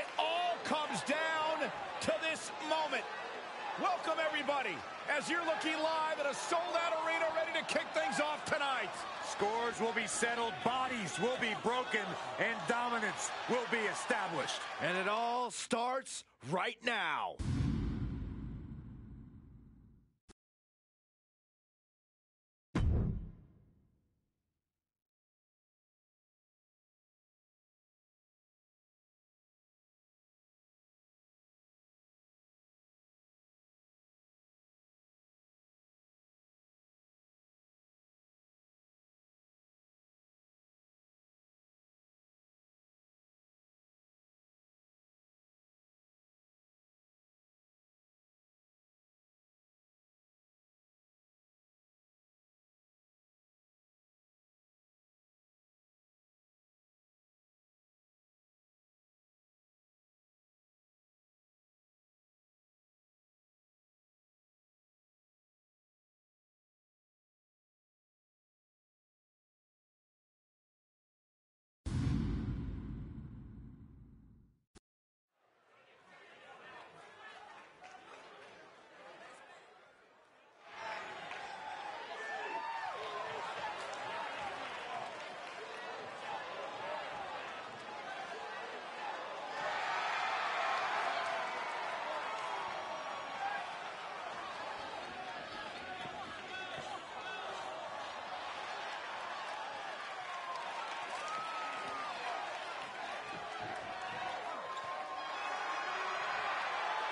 It all comes down to this moment. Welcome, everybody, as you're looking live at a sold-out arena ready to kick things off tonight. Scores will be settled, bodies will be broken, and dominance will be established. And it all starts right now.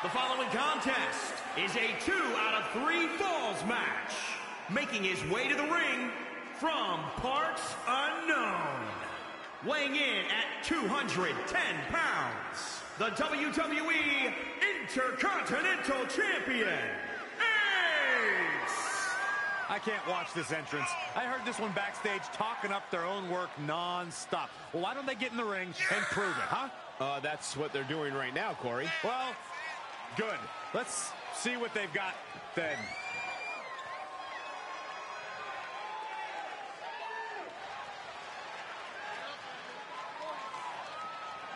The following contest is a two out of three falls match. Making his way to the ring from parts unknown. Weighing in at 210 pounds, the WWE Intercontinental Champion, Ace! I can't watch this entrance. I heard this one backstage talking up their own work non-stop. Well, why don't they get in the ring and prove it, huh? Uh, that's what they're doing right now, Corey. Well, good. Let's see what they've got then.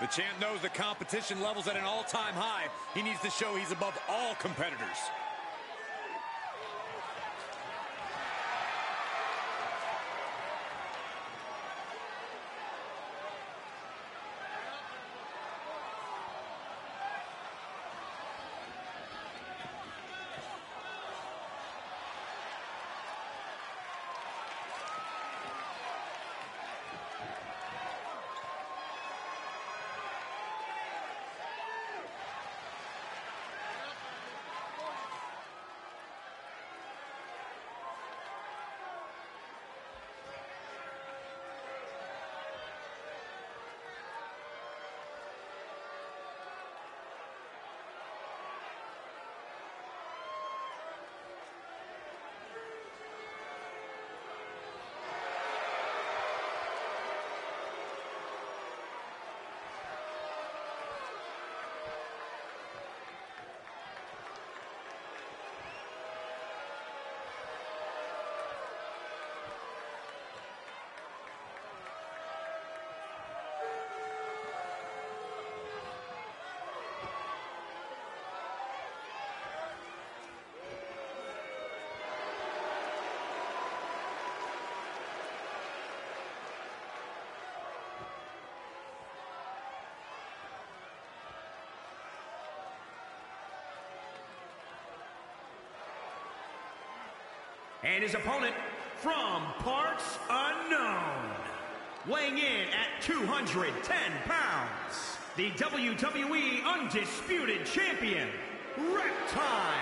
The champ knows the competition level's at an all-time high. He needs to show he's above all competitors. And his opponent from parts unknown. Weighing in at 210 pounds, the WWE Undisputed Champion, Reptile.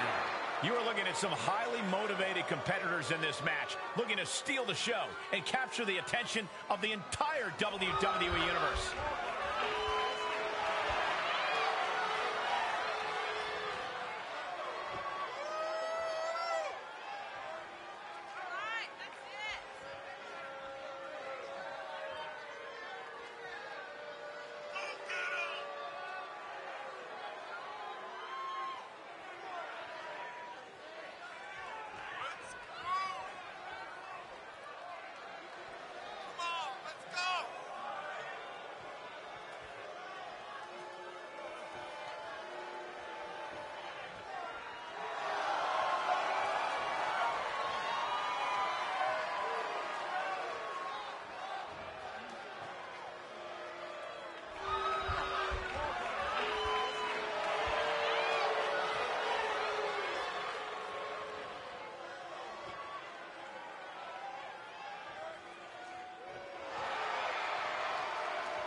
You are looking at some highly motivated competitors in this match, looking to steal the show and capture the attention of the entire WWE Universe.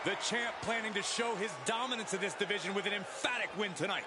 The champ planning to show his dominance in this division with an emphatic win tonight.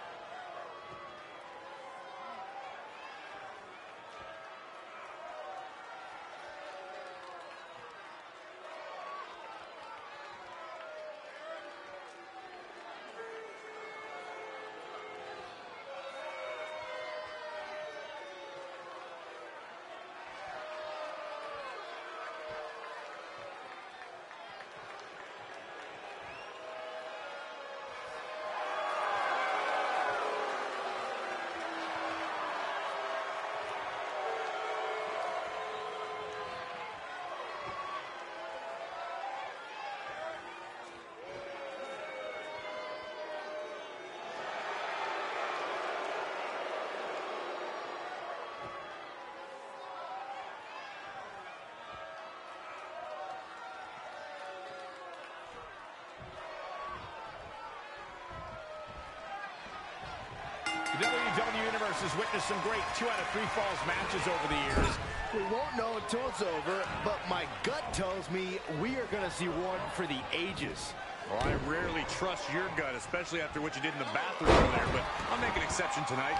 Has witnessed some great two out of three falls matches over the years. We won't know until it's over, but my gut tells me we are going to see one for the ages. Well, I rarely trust your gut, especially after what you did in the bathroom over there, but I'll make an exception tonight.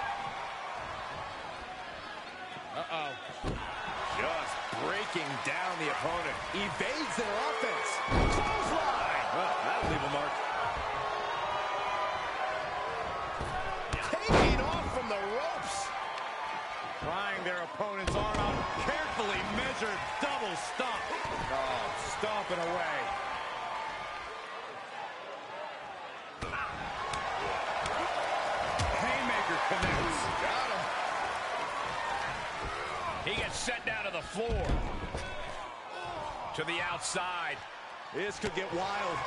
Uh-oh. Just breaking down the opponent. Evades their offense. Clothesline. Carefully measured double stomp. Oh, stomping away. Haymaker connects. Got him. He gets sent down to the floor. To the outside. This could get wild.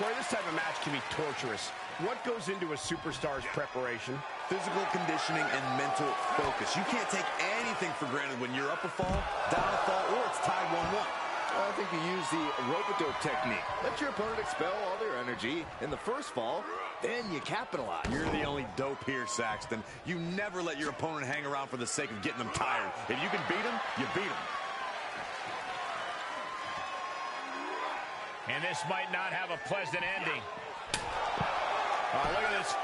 Corey, this type of match can be torturous. What goes into a superstar's preparation? Physical conditioning and mental focus. You can't take anything for granted when you're up a fall, down a fall, or it's tied 1-1. I think you use the rope-a-dope technique. Let your opponent expel all their energy in the first fall, then you capitalize. You're the only dope here, Saxton. You never let your opponent hang around for the sake of getting them tired. If you can beat them, you beat them. And this might not have a pleasant ending. Oh, look at this.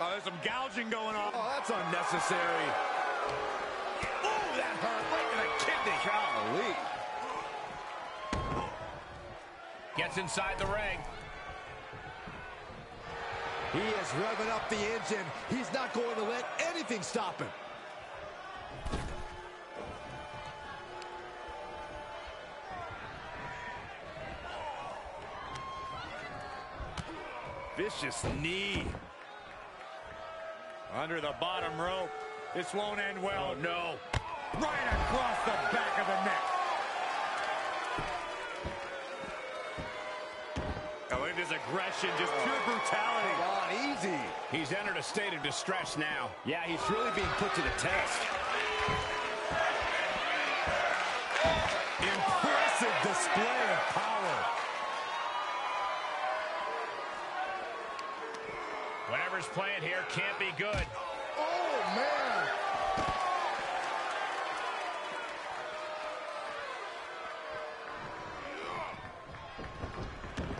Oh, there's some gouging going on. Oh, that's unnecessary. Oh, that hurt right in the kidney. Golly. Gets inside the ring. He is revving up the engine. He's not going to let anything stop him. Vicious knee. Under the bottom rope. This won't end well. Oh, no. Right across the back of the neck. Oh, at this aggression, just pure oh. brutality. Come on, easy. He's entered a state of distress now. Yeah, he's really being put to the test. Impressive display of power. Whatever's playing here can't be good. Oh, man.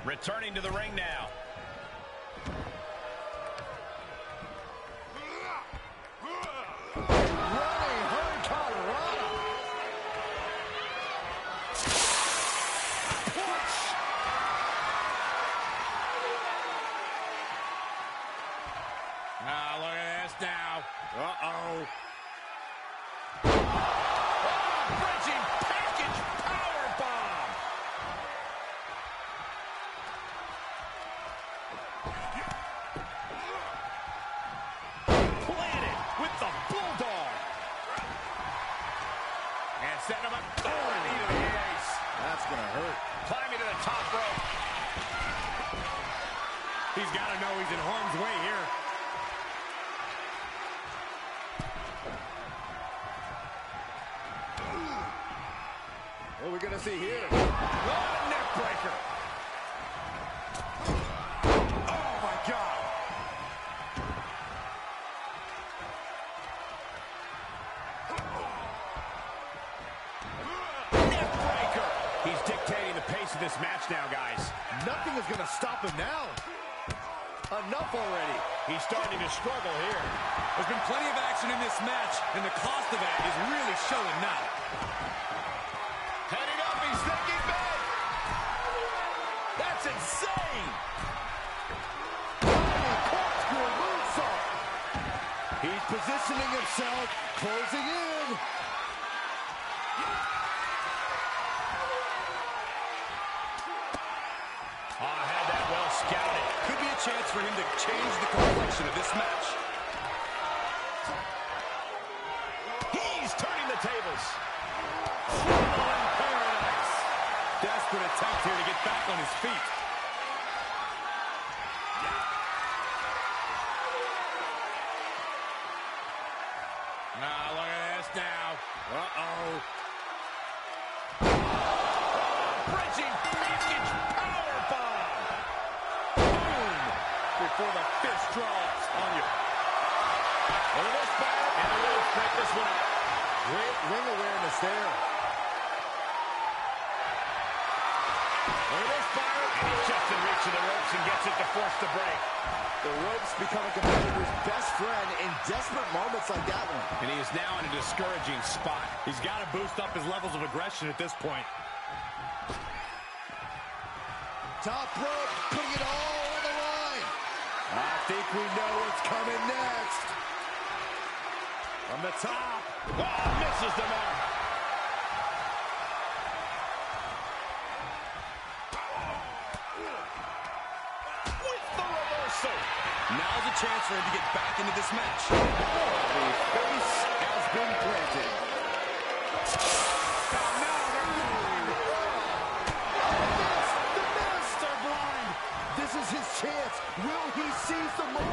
Returning to the ring now. Now, guys. Nothing is going to stop him now. Enough already. He's starting to struggle here. There's been plenty of action in this match, and the cost of that is really showing now. Heading up, he's thinking big. That's insane. He's positioning himself, closing in. Chance for him to change the complexion of this match. He's turning the tables. Desperate attempt here to get back on his feet. Before the fist drops on you. Look at this fire. And the Rhodes break this one up. Great ring awareness there. Look at this fire. And he's just in reach of the ropes and gets it to force the break. The ropes become a competitor's best friend in desperate moments like that one. And he is now in a discouraging spot. He's got to boost up his levels of aggression at this point. Top rope, putting it all on the line. I think we know what's coming next. From the top. Oh, misses the mark. With the reversal. Now's a chance for him to get back into this match. Oh, the face has been planted. Oh, Mist. This is his chance. Will he seize the moment?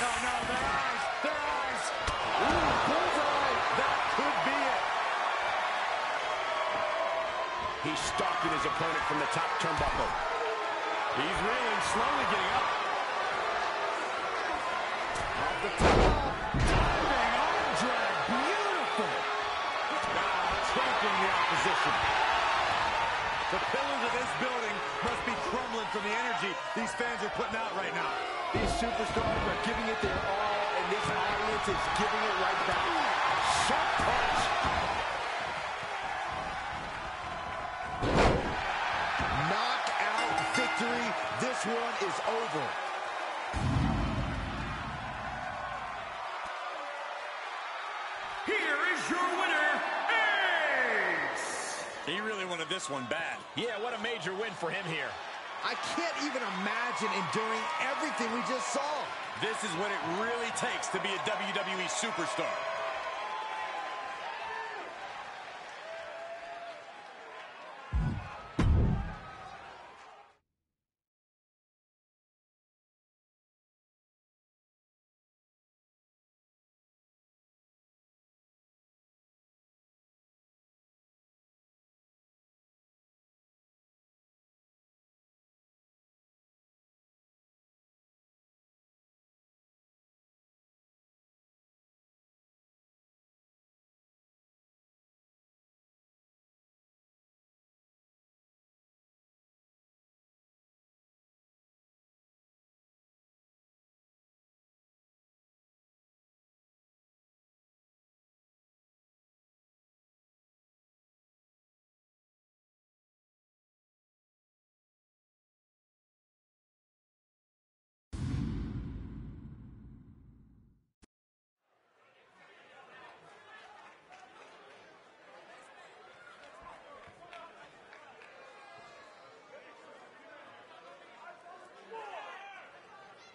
No, no, their eyes, their eyes. Ooh, bullseye. That could be it. He's stalking his opponent from the top turnbuckle. He's reeling, slowly getting up. Off the top. Diving arm drag. Beautiful. Now choking the opposition. The pillars of this building must be crumbling from the energy these fans are putting out right now. These superstars are giving it their all, and this audience is giving it right back. Sharp punch. Knockout victory. This one is over. Here is your winner, Ace! He really wanted this one bad. Yeah, what a major win for him here. I can't even imagine enduring everything we just saw. This is what it really takes to be a WWE superstar.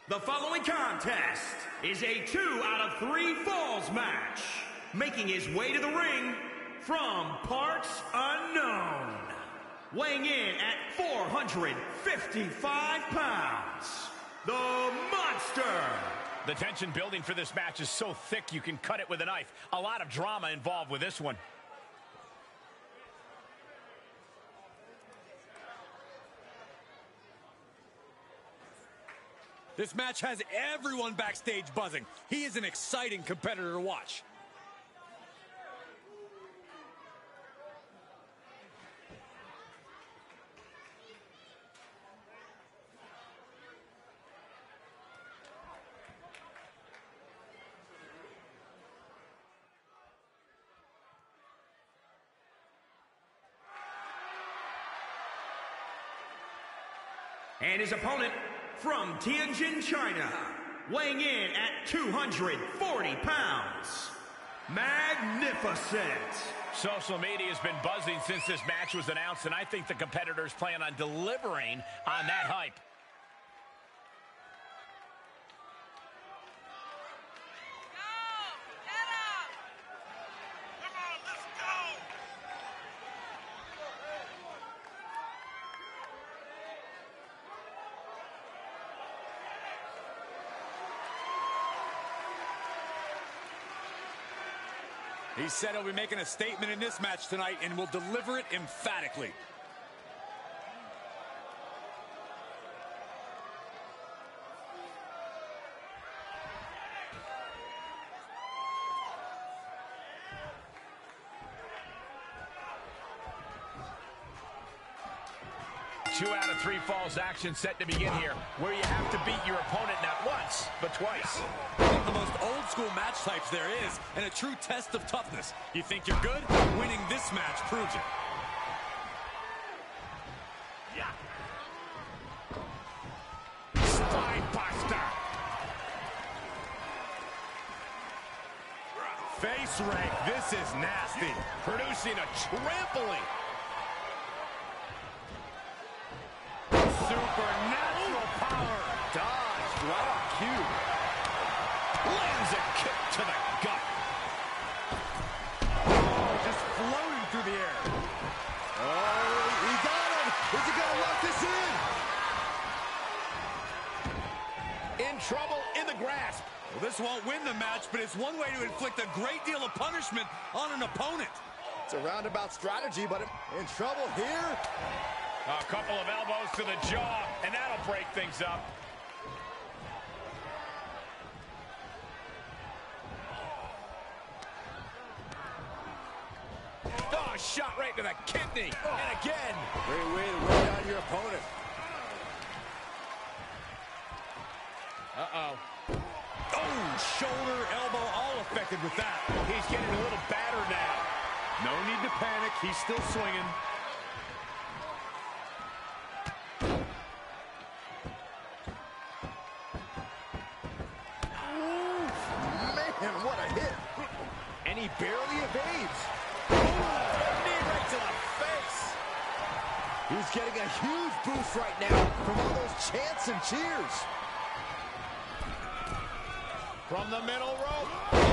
The following contest is a two out of three falls match. Making his way to the ring from parts unknown. Weighing in at 455 pounds. The Monster. The tension building for this match is so thick you can cut it with a knife. A lot of drama involved with this one. This match has everyone backstage buzzing. He is an exciting competitor to watch. And his opponent from Tianjin, China, weighing in at 240 pounds, Magnificent. Social media has been buzzing since this match was announced, and I think the competitors plan on delivering on that hype. He said he'll be making a statement in this match tonight and will deliver it emphatically. Two out action set to begin here, where you have to beat your opponent not once, but twice. One of the most old school match types there is, and a true test of toughness. You think you're good? Winning this match proves it. Face rake, this is nasty. Producing a trampling. Supernatural power. Dodged right on cue. Lands a kick to the gut. Oh, just floating through the air. Oh, he got him. Is he going to lock this in? In trouble in the grasp. Well, this won't win the match, but it's one way to inflict a great deal of punishment on an opponent. It's a roundabout strategy, but in trouble here. A couple of elbows to the jaw, and that'll break things up. Oh, to kidney. And again. Great way to wear down your opponent. Uh-oh. Oh, shoulder, elbow, all affected with that. He's getting a little battered now. No need to panic. He's still swinging. Man, what a hit. And he barely evades. Knee right to the face. He's getting a right now from all those chants and cheers. From the middle rope.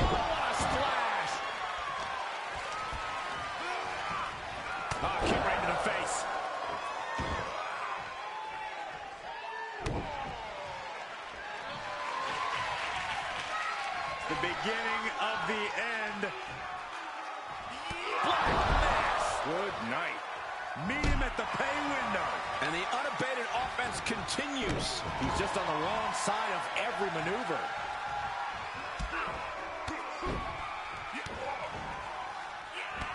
Continues. He's just on the wrong side of every maneuver.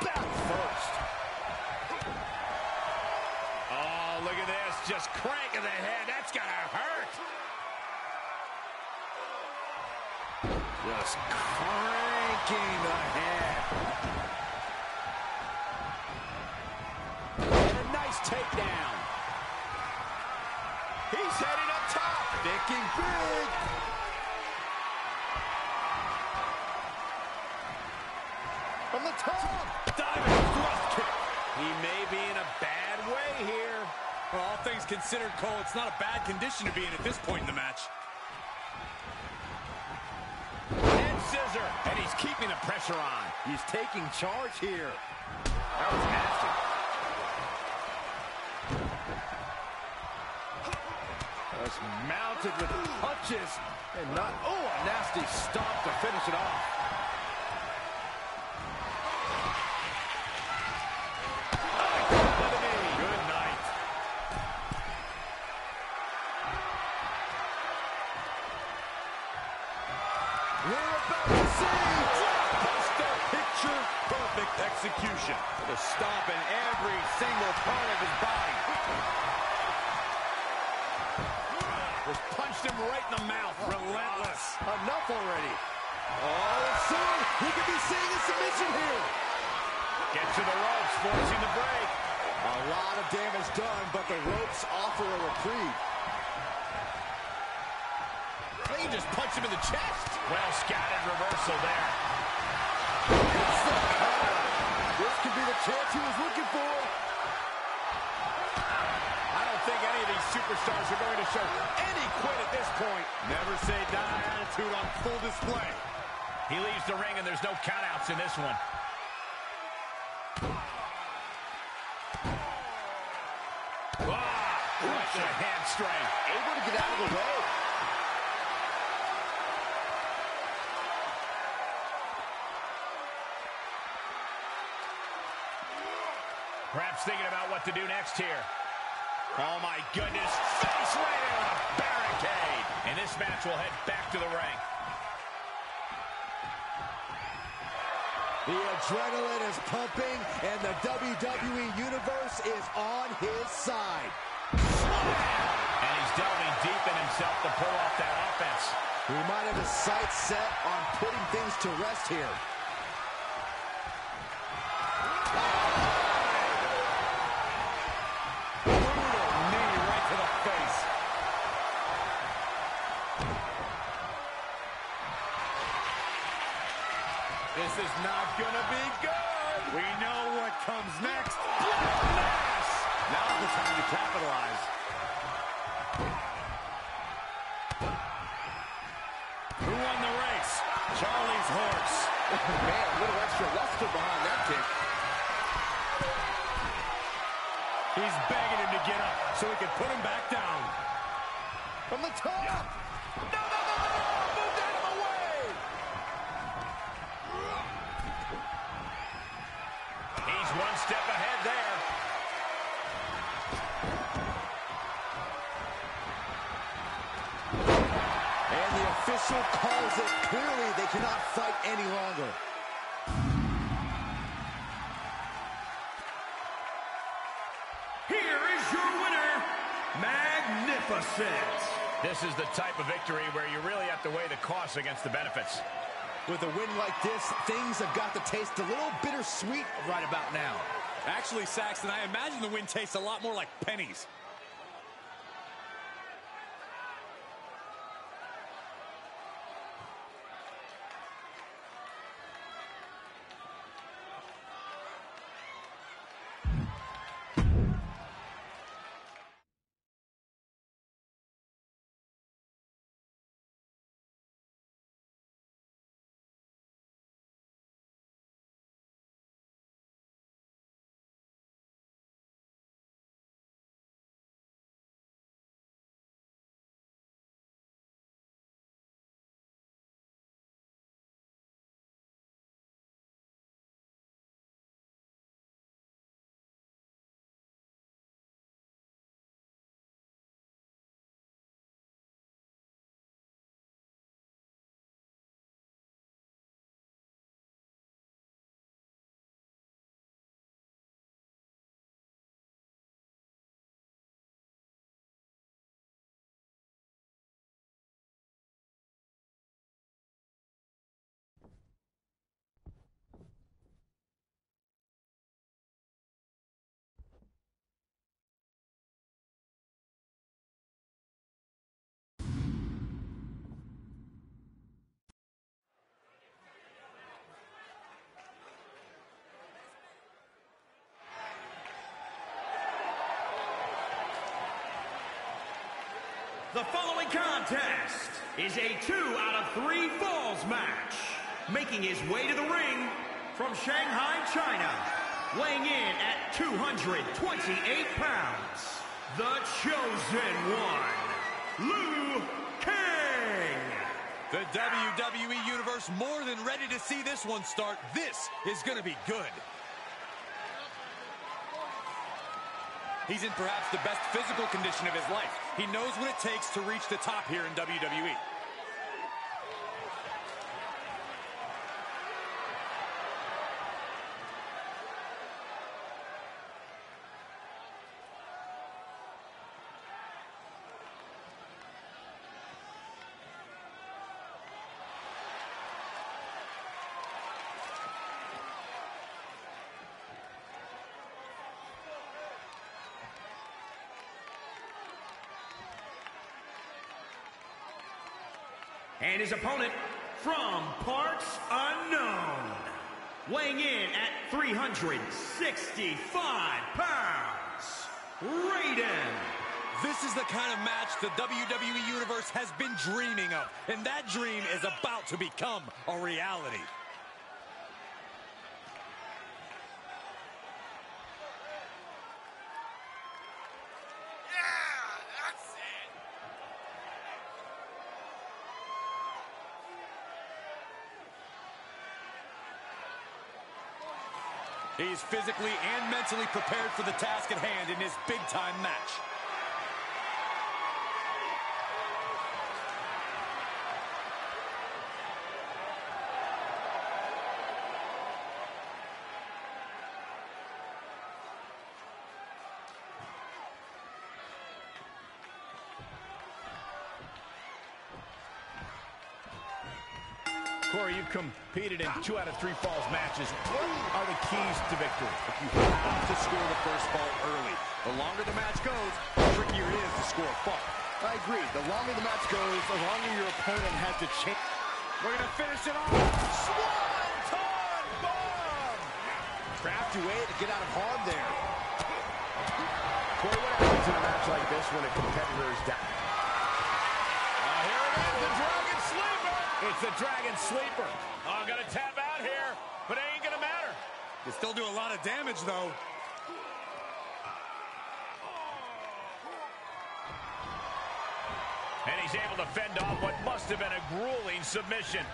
Back first. Oh, look at this. Just cranking the head. That's got to hurt. Just cranking the head. And a nice takedown. He's heading up top. Thinking big. From the top. Diving thrust kick. He may be in a bad way here. For all things considered, Cole, it's not a bad condition to be in at this point in the match. Head scissor. And he's keeping the pressure on. He's taking charge here. That was nasty. Mounted with punches and not, oh, a nasty stop to finish it off. Submission here. Get to the ropes, forcing the break. A lot of damage done, but the ropes offer a reprieve. He just punched him in the chest. Well scouted reversal there. This could be the chance he was looking for. I don't think any of these superstars are going to show any quit at this point. Never say die attitude on full display. He leaves the ring and there's no countouts in this one. Ah, right to the hamstring. Able to get out of the way. Perhaps thinking about what to do next here. Oh my goodness, face right into the barricade. And this match will head back to the ring. The adrenaline is pumping, and the WWE Universe is on his side. And he's delving deep in himself to pull off that offense. He might have his sights set on putting things to rest here. This is not going to be good. We know what comes next. Yes! Now's the time to capitalize. Who won the race? Charlie's horse. Man, a little extra luster behind that kick. He's begging him to get up so he can put him back down. From the top. No. He's one step ahead there. And the official calls it. Clearly, they cannot fight any longer. Here is your winner, Magnificent. This is the type of victory where you really have to weigh the costs against the benefits. With a win like this, things have got to taste a little bittersweet right about now. Actually, Saxton, I imagine the win tastes a lot more like pennies. The following contest is a two out of three falls match. Making his way to the ring from Shanghai, China. Weighing in at 228 pounds. The Chosen One, Liu Kang. The WWE Universe more than ready to see this one start. This is going to be good. He's in perhaps the best physical condition of his life. He knows what it takes to reach the top here in. WWE. And his opponent from parts unknown, weighing in at 365 pounds, Raiden. This is the kind of match the WWE Universe has been dreaming of, and that dream is about to become a reality. He's physically and mentally prepared for the task at hand in this big-time match. Corey, you've competed in two out of three falls matches. What are the keys to victory? You have to score the first fall early. The longer the match goes, the trickier it is to score a fall. I agree. The longer the match goes, the longer your opponent has to change. We're going to finish it off. Swanton bomb! Crafty way to get out of harm there. Corey, what happens in a match like this when a competitor is down? Uh, here it is, the Dragon Sleeper. It's the Dragon Sleeper. Oh, gonna tap out here, but it ain't going to matter. You still do a lot of damage, though. And he's able to fend off what must have been a grueling submission.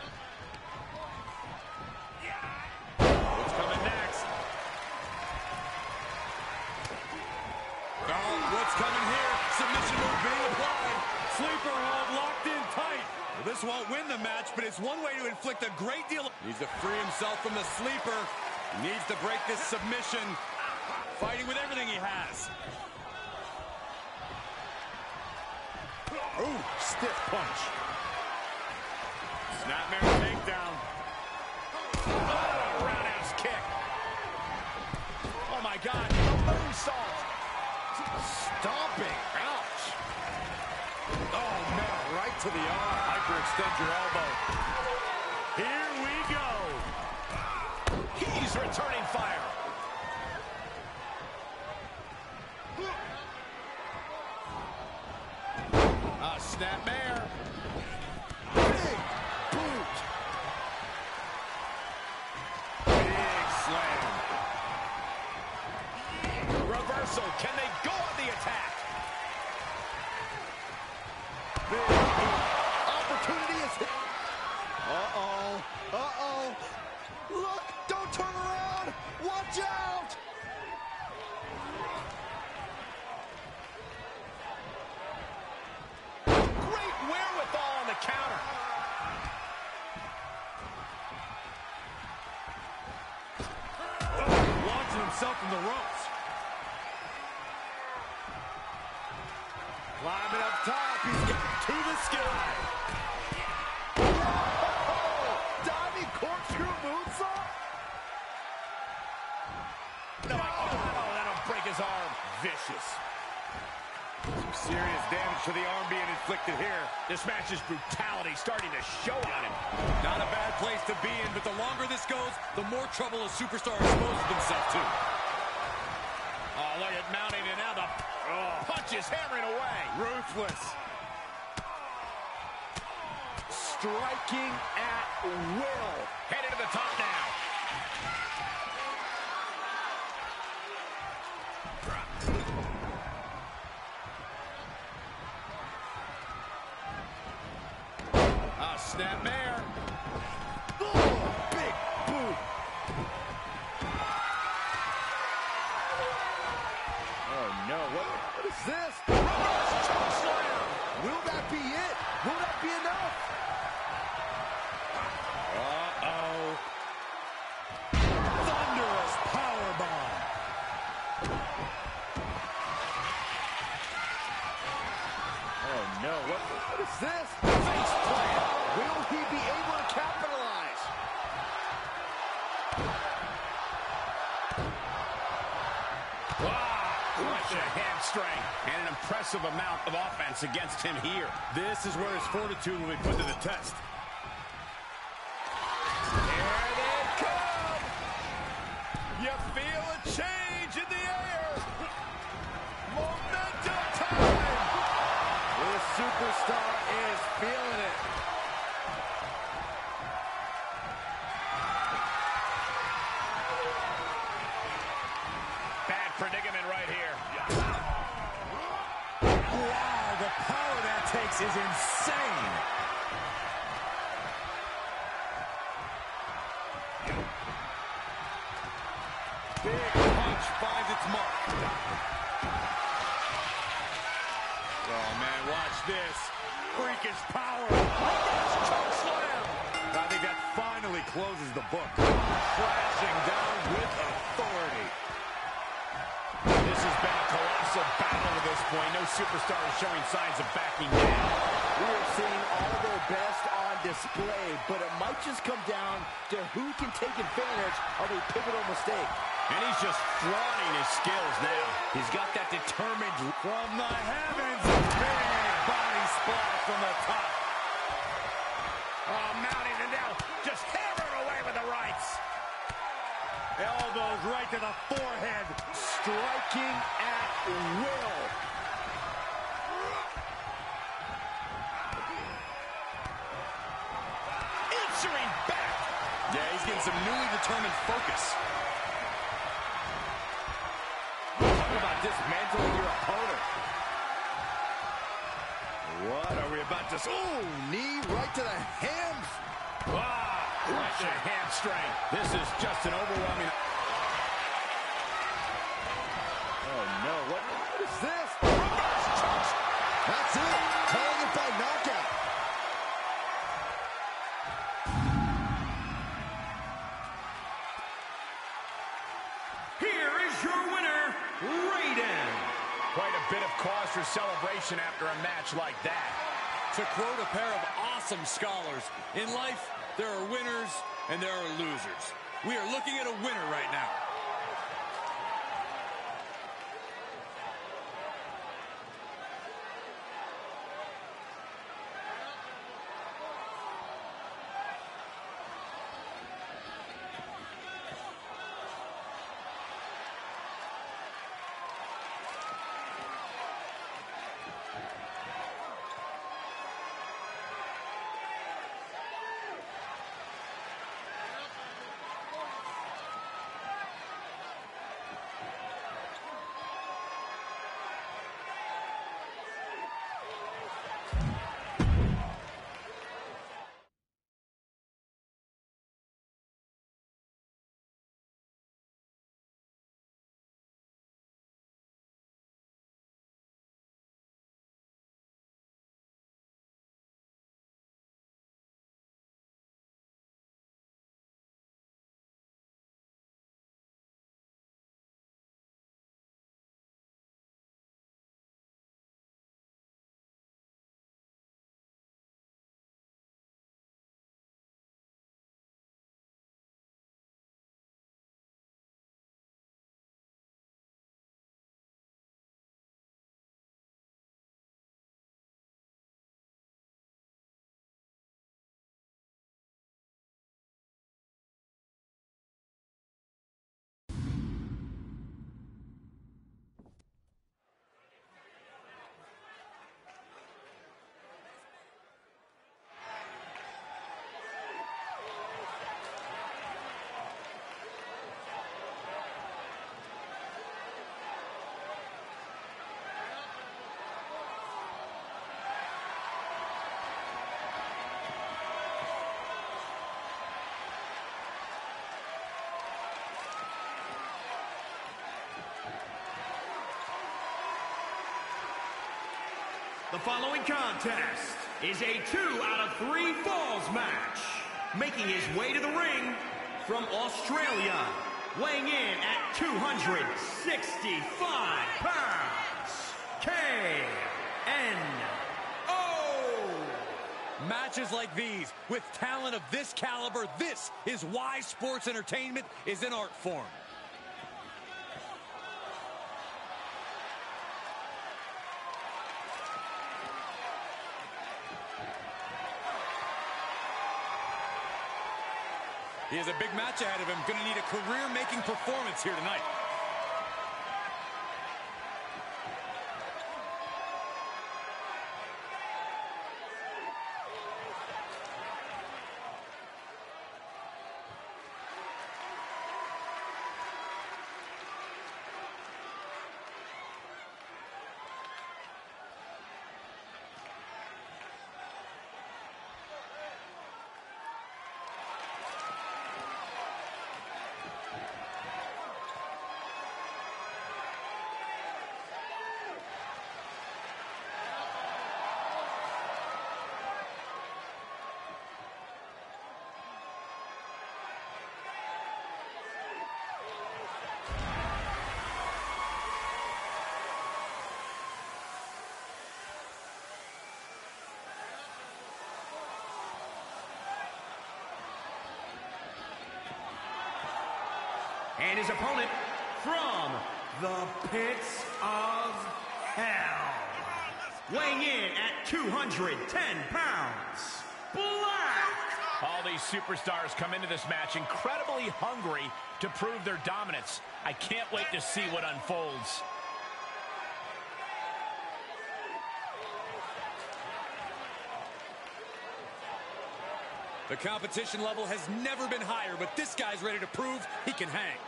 This won't win the match, but it's one way to inflict a great deal. Needs to free himself from the sleeper. Needs to break this submission. Fighting with everything he has. Ooh, stiff punch. Snapmare takedown. Oh, roundhouse kick. Oh, my God. A moonsault. Stomping. Ouch. Oh, to the arm. Hyperextend your elbow. Here we go. He's returning fire. A snapmare. Big boot. Big slam. Reversal. Can they go on the attack? Uh-oh. Uh-oh. Look, don't turn around. Watch out. Great wherewithal on the counter. Launching himself from the ropes. Climbing up top. He's getting to the sky. His arm. Vicious. Some serious damage to the arm being inflicted here. This match's brutality starting to show on him. Not a bad place to be in, but the longer this goes, the more trouble a superstar exposes himself to. Oh, look at mounting and now the oh, punch is hammering away. Ruthless. Striking at will. Headed to the top now. A snapmare. Oh, big boot. Oh, no. What, what is this? Reverse choke slam. Will that be it? Will that be enough? Uh-oh. Thunderous powerbomb. Oh, no. What, what is this? Face plant. Will he be able to capitalize? Wow, what a hamstring. hamstring. And an impressive amount against him here. This is where his fortitude will be put to the test. To the forehead. striking at will. Answering back. Yeah, he's getting some newly determined focus. Talk about dismantling your opponent. What are we about to... Oh, knee right to the hams. Ah, right to the hamstring. This is just an overwhelming... Oh, no. What, what is this? That's it. Calling it by knockout. Here is your winner, Raiden. Quite a bit of cause for celebration after a match like that. To quote a pair of awesome scholars, in life, there are winners and there are losers. We are looking at a winner right now. The following contest is a two out of three falls match. Making his way to the ring from Australia, weighing in at 265 pounds, K-N-O. Matches like these, with talent of this caliber, this is why sports entertainment is an art form. He has a big match ahead of him. Going to need a career-making performance here tonight. And his opponent from the pits of hell. Weighing in at 210 pounds, Black. All these superstars come into this match incredibly hungry to prove their dominance. I can't wait to see what unfolds. The competition level has never been higher, but this guy's ready to prove he can hang.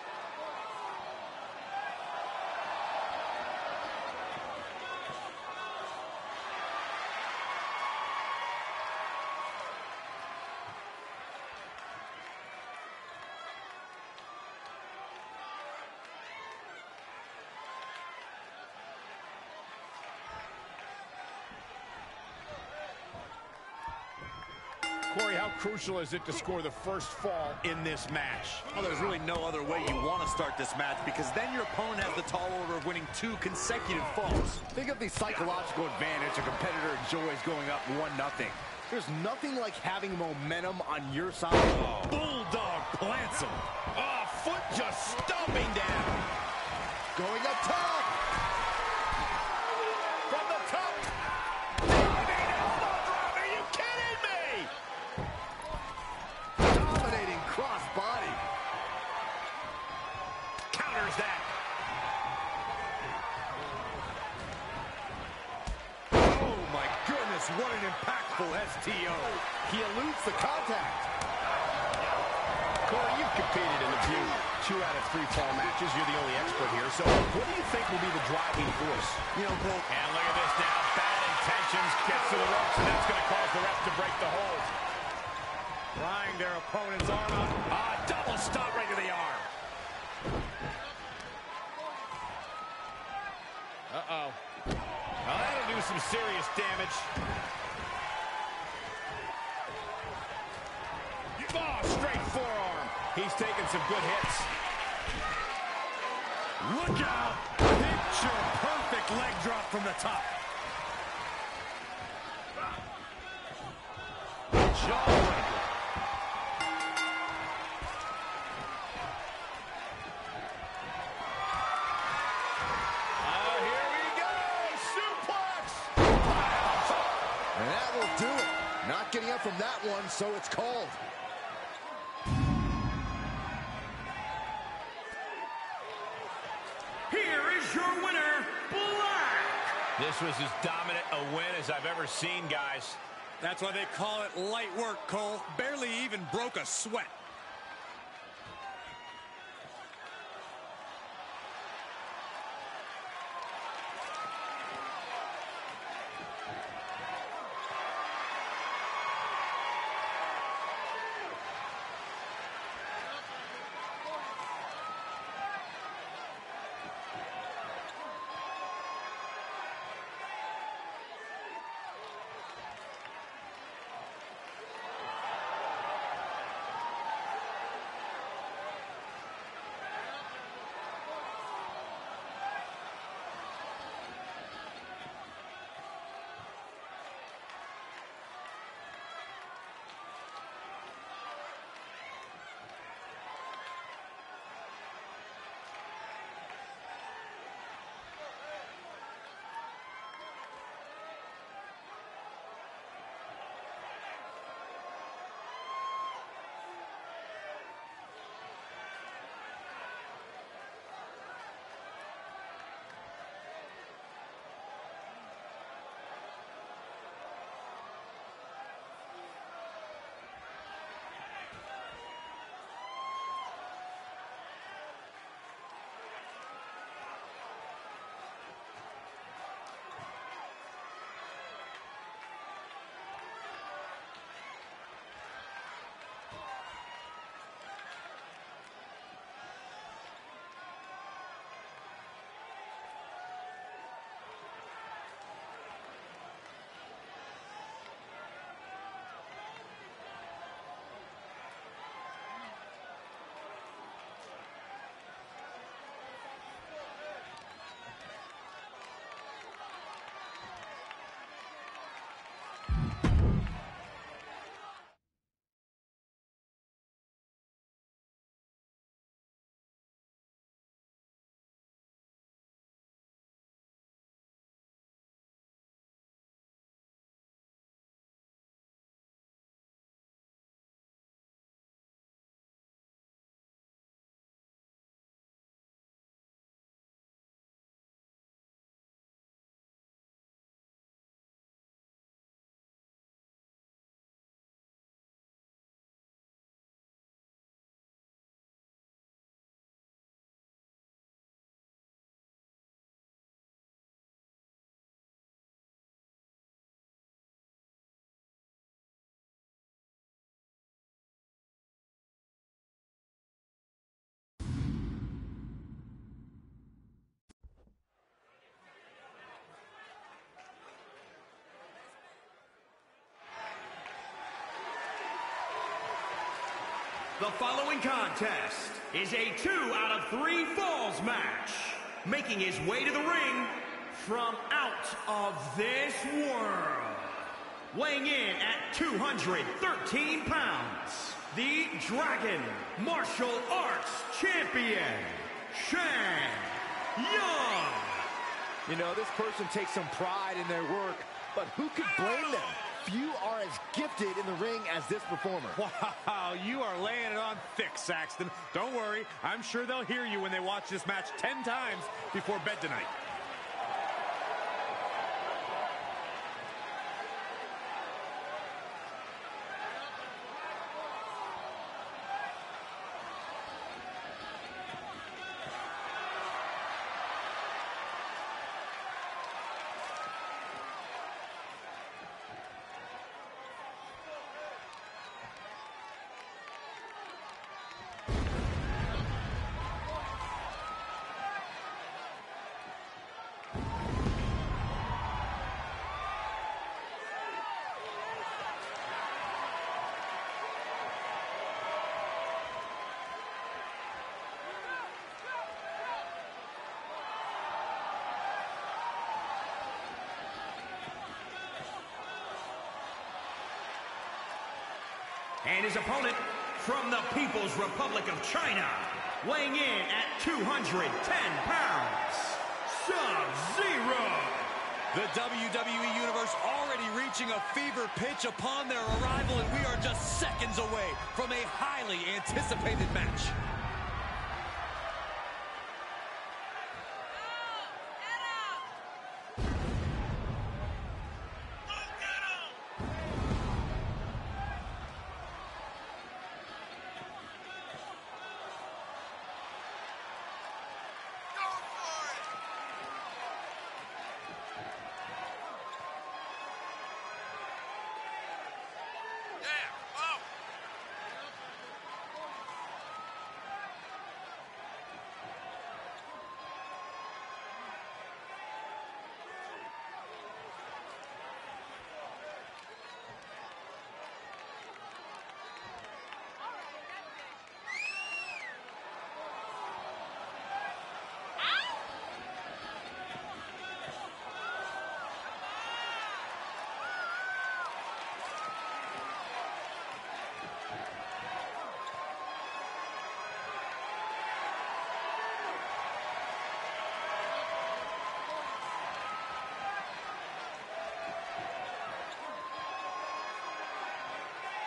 Corey, how crucial is it to score the first fall in this match? Well, there's really no other way you want to start this match because then your opponent has the tall order of winning two consecutive falls. Think of the psychological advantage a competitor enjoys going up 1-0. There's nothing like having momentum on your side. Bulldog plants him. Oh, foot just stomping down. Going up top. STO. He eludes the contact. Corey, you've competed in a few two out of three fall matches. You're the only expert here. So what do you think will be the driving force? You know, Cole, And look at this now. Bad intentions. Gets to the ropes, and that's going to cause the ref to break the hold. Prying their opponent's arm out. Ah, double stop right to the arm. Uh-oh. Well, that'll do some serious damage. Oh, straight forearm. He's taking some good hits. Look out. Picture perfect leg drop from the top. Oh, here we go. Suplex. and that will do it. Not getting up from that one, so it's called. Your winner, Black. This was as dominant a win as I've ever seen, guys. That's why they call it light work, Cole. Barely even broke a sweat. The following contest is a two out of three falls match. Making his way to the ring from out of this world. Weighing in at 213 pounds, the Dragon Martial Arts Champion, Shang Tsung. You know, this person takes some pride in their work, but who could blame them? Few are as gifted in the ring as this performer. Wow, you are laying it on thick, Saxton. Don't worry, I'm sure they'll hear you when they watch this match 10 times before bed tonight. And his opponent from the People's Republic of China, weighing in at 210 pounds, Sub-Zero. The WWE Universe already reaching a fever pitch upon their arrival, and we are just seconds away from a highly anticipated match.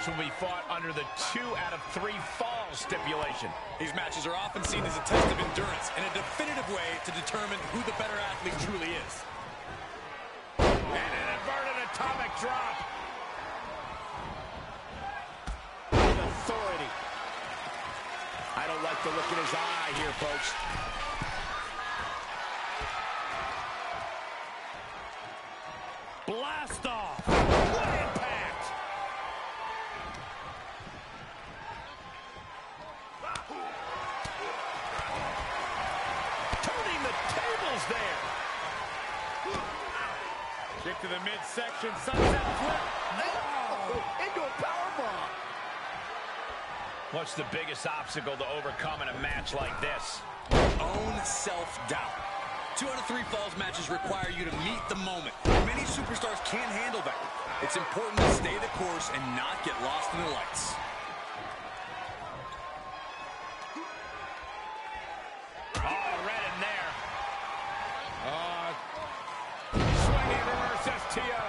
match will be fought under the two out of three falls stipulation. These matches are often seen as a test of endurance and a definitive way to determine who the better athlete truly is. And an inverted atomic drop. With authority. I don't like the look in his eye here, folks. Obstacle to overcome in a match like this? Own self-doubt. Two out of three falls matches require you to meet the moment. Many superstars can't handle that. It's important to stay the course and not get lost in the lights. Oh, red in there. Uh, Swinging reverse STO.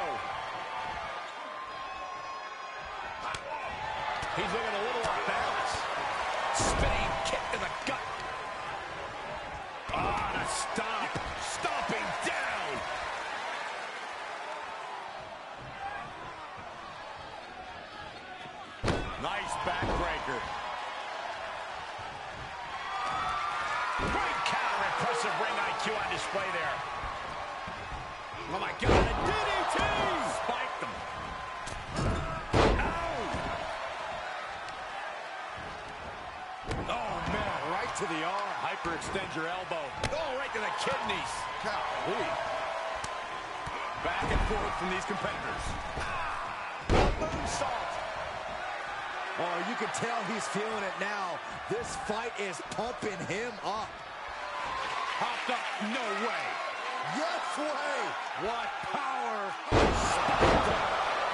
He's looking a little off balance. Spinning kick to the gut. Oh, and a stomp. Stomping down. Nice backbreaker. Great counter. Impressive ring IQ on display there. Oh, my God. A DDT! Spiked them. Oh, man, right to the arm. Hyperextend your elbow. Oh, right to the kidneys. Golly. Back and forth from these competitors. Moonsault. Oh, you can tell he's feeling it now. This fight is pumping him up. Popped up. No way. Yes way. What power.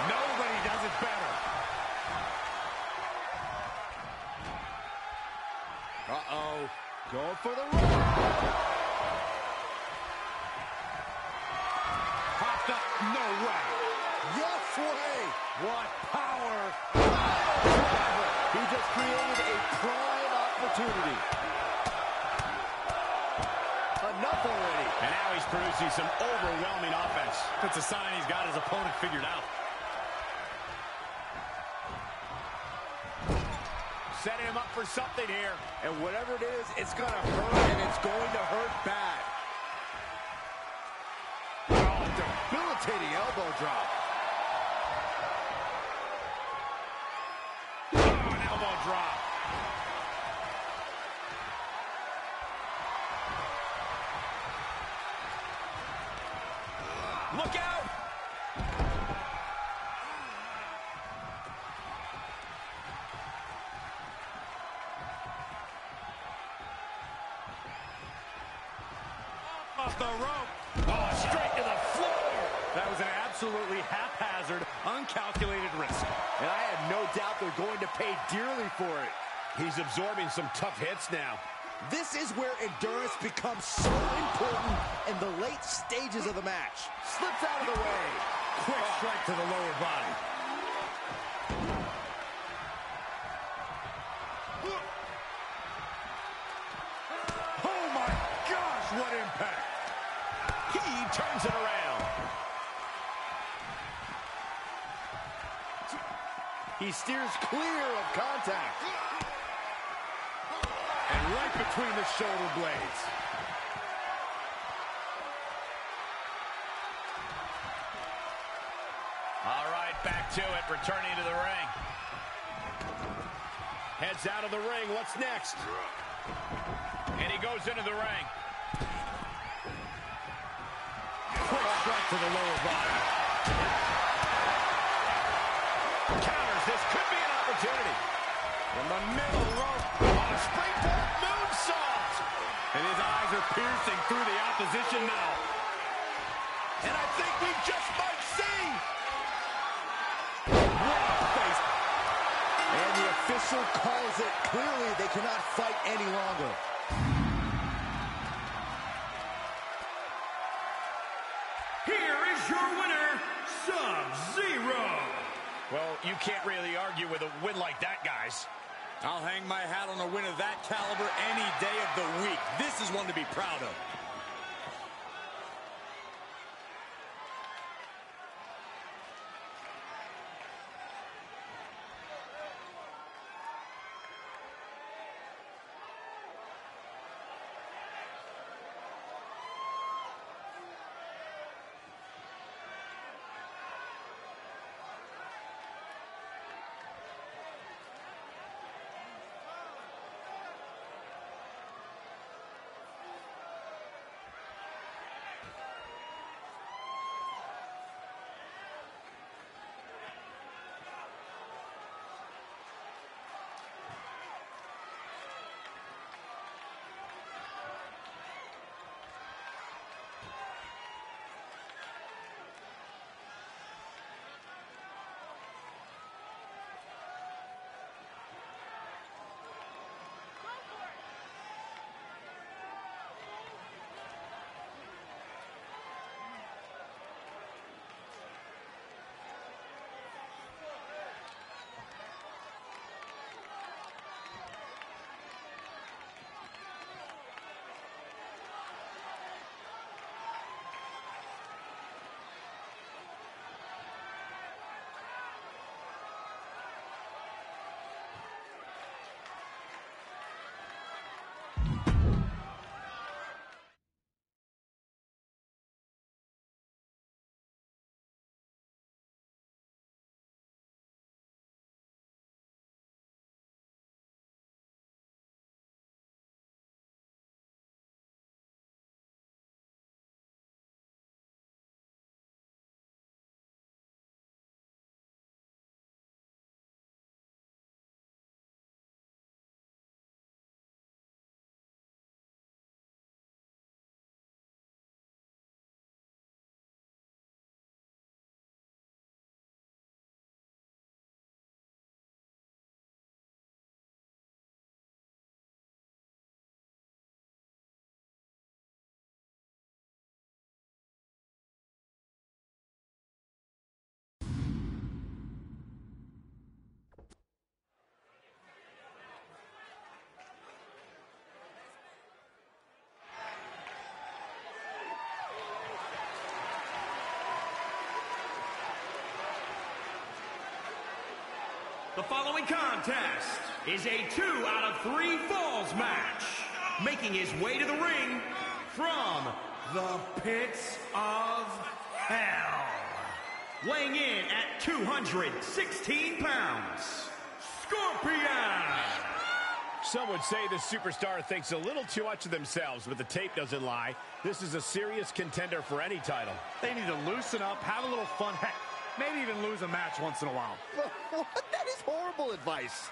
Nobody does it better. Uh-oh. Going for the run. Popped up. No way. Yes way. What power. He just created opportunity. Enough already. And now he's producing some overwhelming offense. That's a sign he's got his opponent figured out. Setting him up for something here. And whatever it is, it's going to hurt, and it's going to hurt bad. Oh, debilitating elbow drop. Oh, an elbow drop. Off the rope. Oh, straight to the floor. That was an absolutely haphazard, uncalculated risk. And I have no doubt they're going to pay dearly for it. He's absorbing some tough hits now. This is where endurance becomes so important in the late stages of the match. Slips out of the way. Quick oh. strike to the lower body. Oh my gosh, what impact! He turns it around. He steers clear of contact. And right between the shoulder blades. All right, back to it, returning to the ring. Heads out of the ring. What's next? And he goes into the ring. Quick to the lower body. Counters. This could be an opportunity. From the middle rope. On a springboard moonsault. And his eyes are piercing through the opposition now. And I think we just might see. And the official calls it. Clearly, they cannot fight any longer. Well, you can't really argue with a win like that, guys. I'll hang my hat on a win of that caliber any day of the week. This is one to be proud of. Following contest is a two out of three falls match. Making his way to the ring from the pits of hell. Weighing in at 216 pounds, Scorpion! Some would say the superstar thinks a little too much of themselves, but the tape doesn't lie. This is a serious contender for any title. They need to loosen up, have a little fun, heck, maybe even lose a match once in a while. what? that is horrible advice.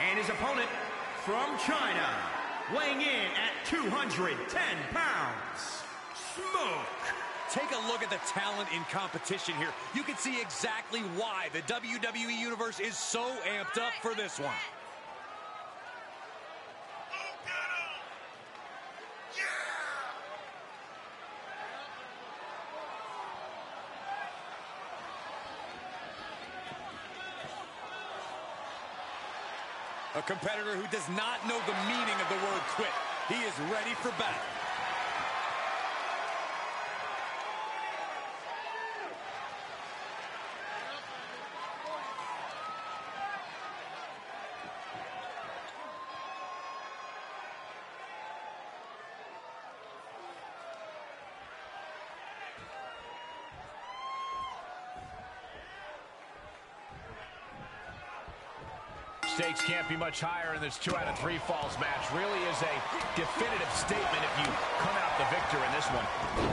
And his opponent from China, weighing in at 210 pounds, Smoke. Take a look at the talent in competition here. You can see exactly why the WWE Universe is so amped up for this one. Competitor who does not know the meaning of the word quit. He is ready for battle. Stakes can't be much higher in this two out of three falls match. Really is a definitive statement if you come out the victor in this one.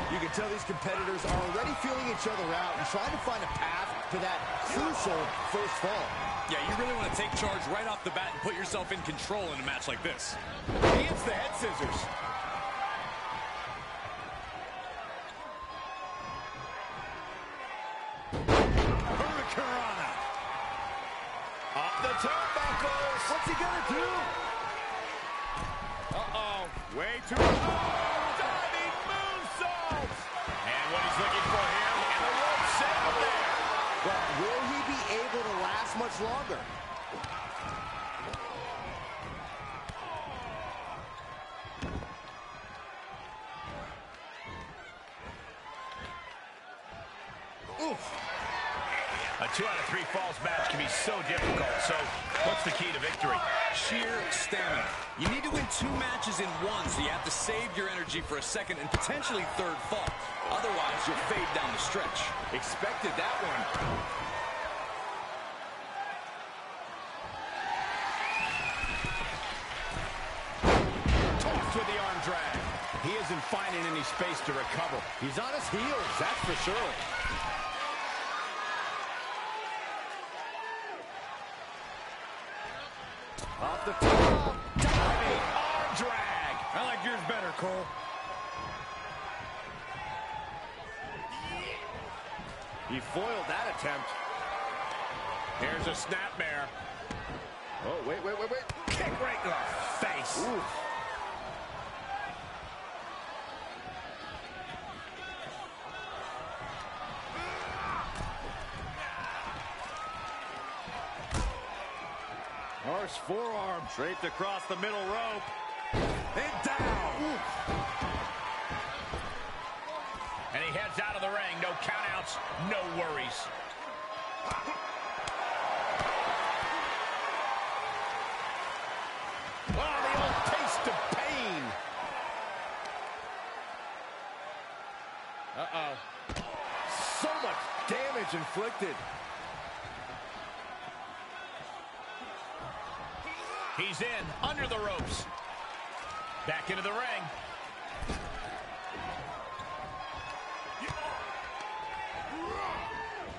You can tell these competitors are already feeling each other out and trying to find a path to that crucial first fall. Yeah, you really want to take charge right off the bat and put yourself in control in a match like this. He hits the head scissors. Finding any space to recover. He's on his heels, that's for sure. Off the top. Diving arm drag. I like yours better, Cole. He foiled that attempt. Here's a snapmare. Oh, wait, wait, wait, wait. Kick right to the face. Oof. Harsh forearm draped across the middle rope. And down. And he heads out of the ring. No countouts, no worries. Oh, the old taste of pain. Uh-oh. So much damage inflicted. He's in, under the ropes. Back into the ring.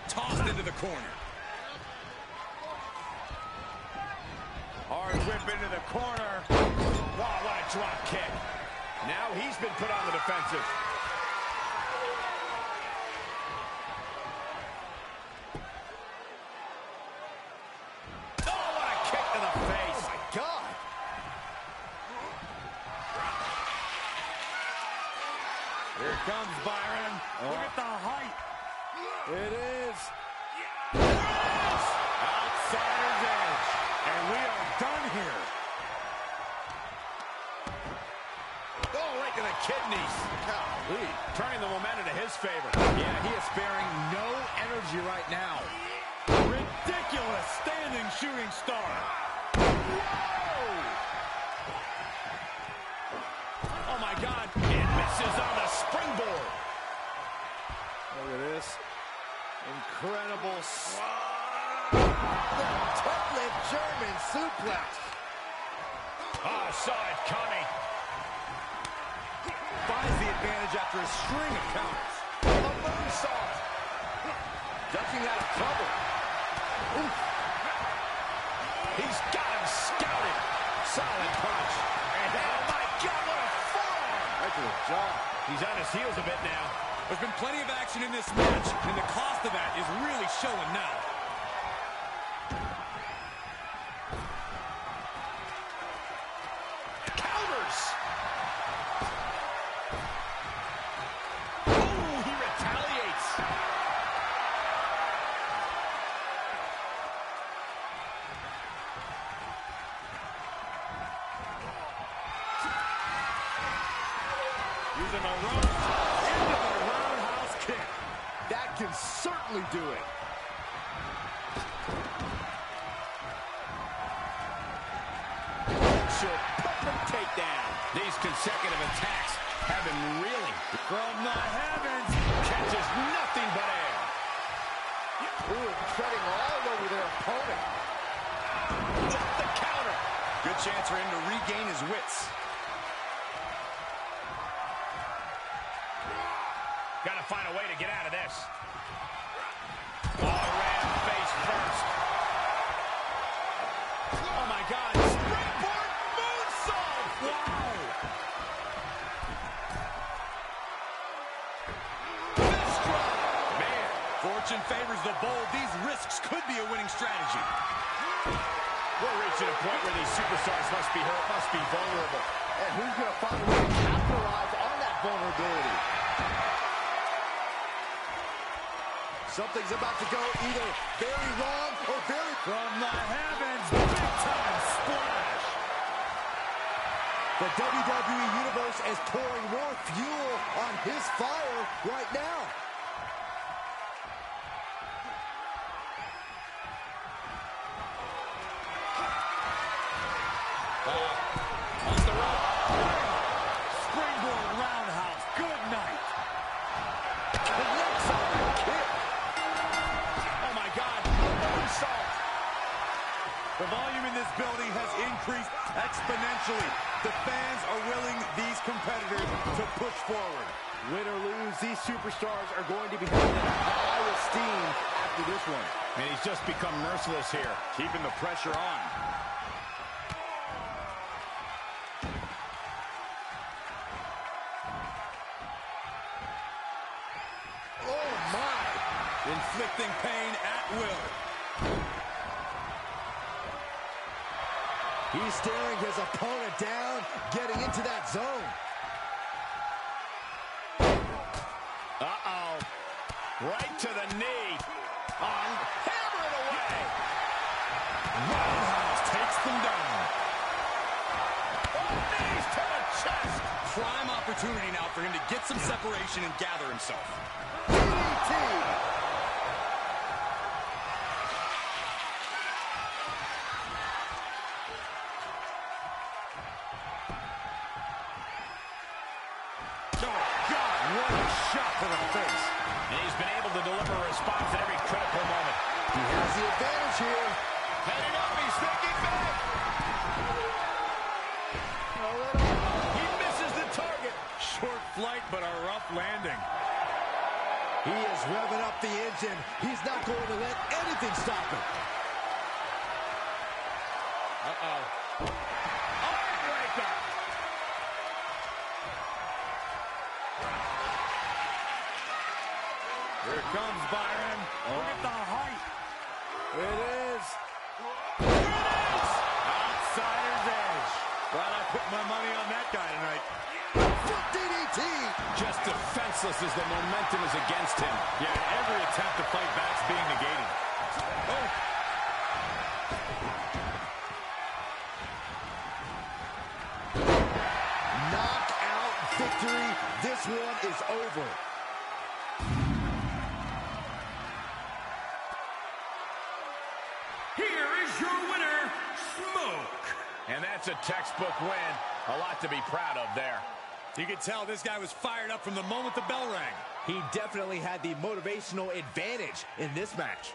Tossed into the corner. Hard whip into the corner. Wow, what a drop kick. Now he's been put on the defensive. Into the roundhouse kick. That can certainly do it. Should perfect takedown. These consecutive attacks have him reeling. From the heavens. Catches nothing but air. Ooh, treading all over their opponent. With the counter. Good chance for him to regain his wits. Got to find a way to get out of this. Oh, ran face first. Oh, my God. Springboard moonsault. Wow. Fist drop. Man, Fortune favors the bold. These risks could be a winning strategy. we're reaching a point where these superstars must be hurt, must be vulnerable. And who's going to find a way to capitalize on that vulnerability? Something's about to go either very wrong or very... From the heavens, big time splash. The WWE Universe is pouring more fuel on his fire right now. This building has increased exponentially. The fans are willing these competitors to push forward. Win or lose, these superstars are going to be held in high esteem after this one. And he's just become merciless here. Keeping the pressure on. Oh, my. Inflicting pain at will. He's staring his opponent down, getting into that zone. Uh-oh. Right to the knee. On. Hammer it away. Roundhouse takes them down. Oh, knees to the chest. Prime opportunity now for him to get some separation and gather himself. DDT. Advantage here. Heading up, he's thinking back. He misses the target. Short flight, but a rough landing. He is revving up the engine. He's not going to let anything stop him. Uh-oh. Heartbreaker. Here comes Byron. Oh. Look at the height. It is. Outsider's edge. Glad I put my money on that guy tonight. Foot DDT. just defenseless as the momentum is against him. Yeah, every attempt to fight back is being negated. Oh. Knockout victory. This one is over. Your winner, Smoke. And that's a textbook win. A lot to be proud of there. You could tell this guy was fired up from the moment the bell rang. He definitely had the motivational advantage in this match.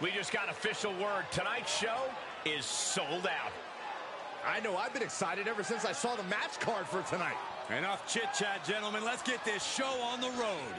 We just got official word. Tonight's show is sold out. I know I've been excited ever since I saw the match card for tonight. Enough chit-chat, gentlemen. Let's get this show on the road.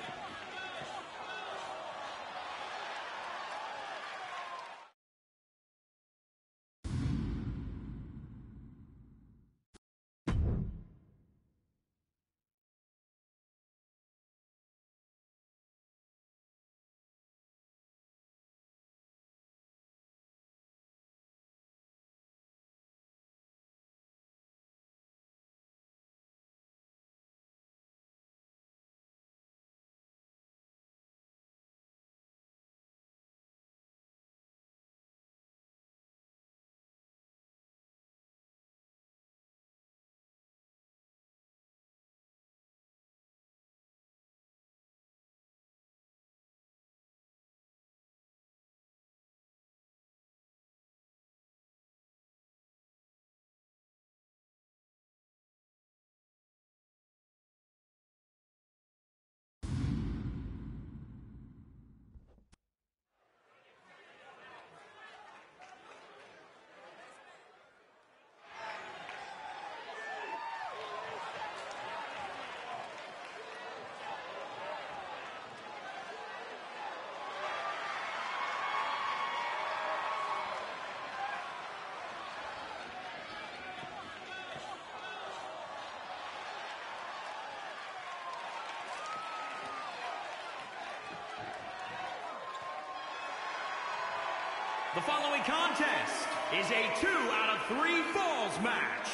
The following contest is a two out of three falls match.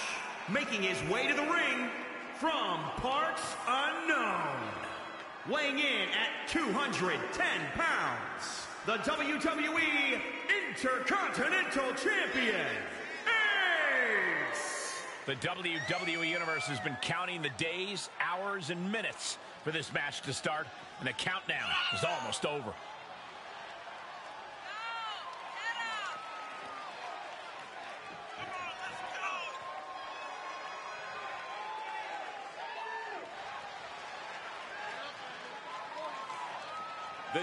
Making his way to the ring from parts unknown. Weighing in at 210 pounds, the WWE Intercontinental Champion, Ace! The WWE Universe has been counting the days, hours, and minutes for this match to start, and the countdown is almost over.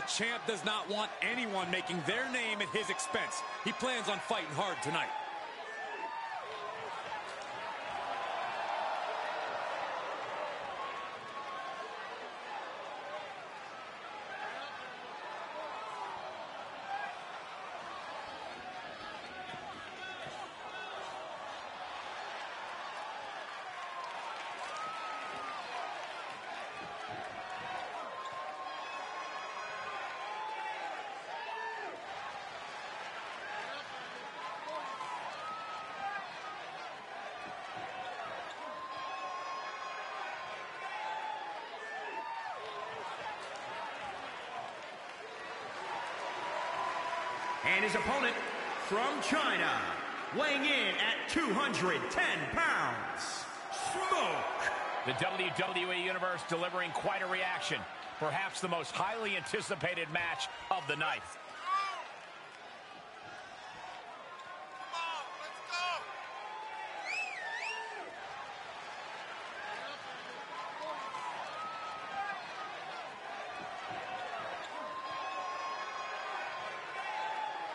Champ does not want anyone making their name at his expense. He plans on fighting hard tonight. And his opponent from China, weighing in at 210 pounds, Smoke. The WWE Universe delivering quite a reaction. Perhaps the most highly anticipated match of the night.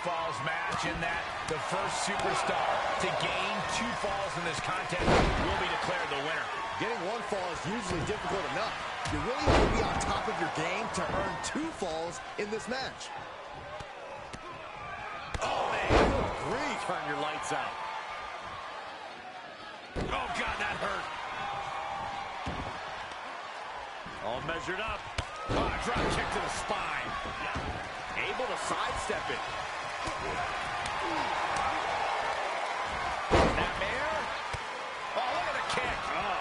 falls match in that the first superstar to gain two falls in this contest will be declared the winner. Getting one fall is usually difficult enough. You really have to be on top of your game to earn two falls in this match. Oh, man. Grief. Turn your lights out. Oh, God, that hurt. All measured up. Oh, drop kick to the spine. Able to sidestep it. Snapmare. Oh, look at the kick. Oh.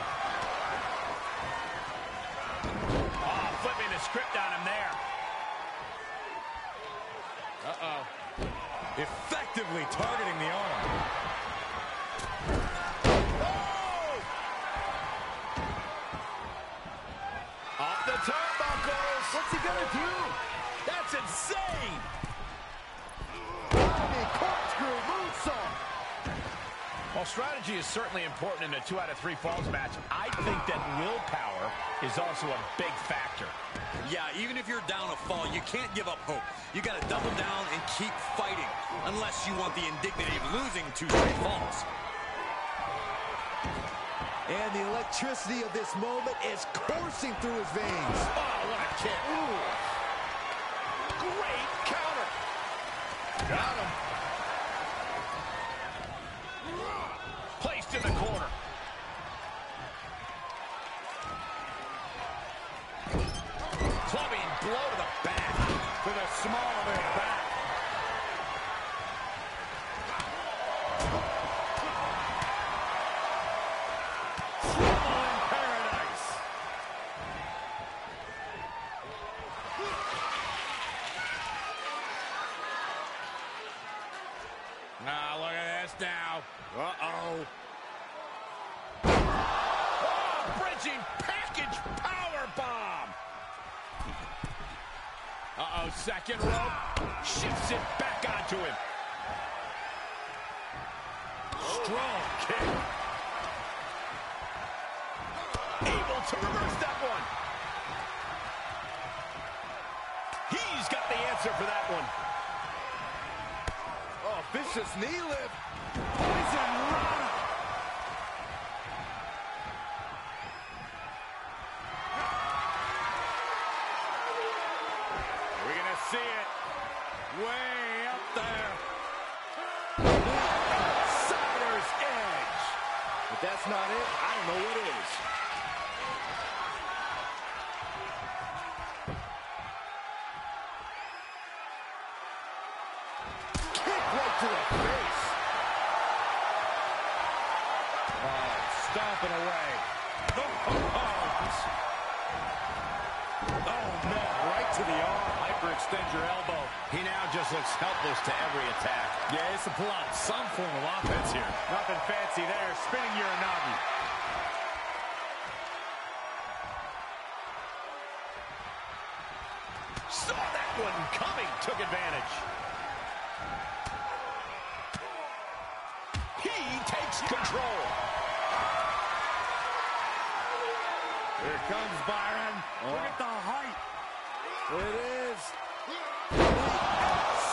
Oh, flipping the script on him there. Uh-oh. Effectively targeting the arm. Off the turnbuckles. What's he gonna do? That's insane. Corkscrew moonsault. While strategy is certainly important in a two out of three falls match, I think that willpower is also a big factor. Yeah, even if you're down a fall, you can't give up hope. You got to double down and keep fighting, unless you want the indignity of losing two straight falls. And the electricity of this moment is coursing through his veins. Oh, what a kick. Great counter. Got him. Placed in the corner. Clubbing blow to the back. To the small of his back. Trouble in paradise. Now look at this now. Uh-oh. Oh, bridging package power bomb. Uh-oh, second rope. Saw that one coming, took advantage. He takes control. Here comes Byron. Look at the height. It is.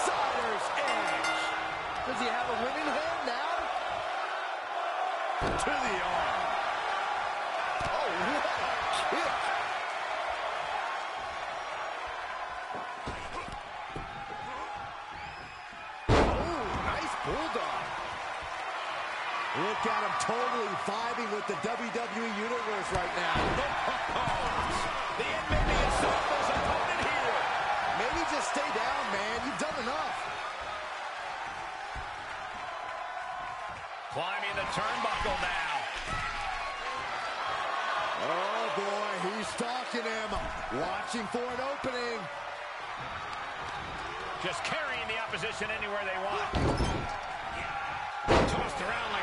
Sider's edge. Does he have a winning hand now? To the arm. Oh, what a kick. Look at him totally vibing with the WWE Universe right now. The inmate himself his opponent here. Maybe just stay down, man. You've done enough. Climbing the turnbuckle now. Oh, boy, he's stalking him. Watching for an opening. Just carrying the opposition anywhere they want. Tossed around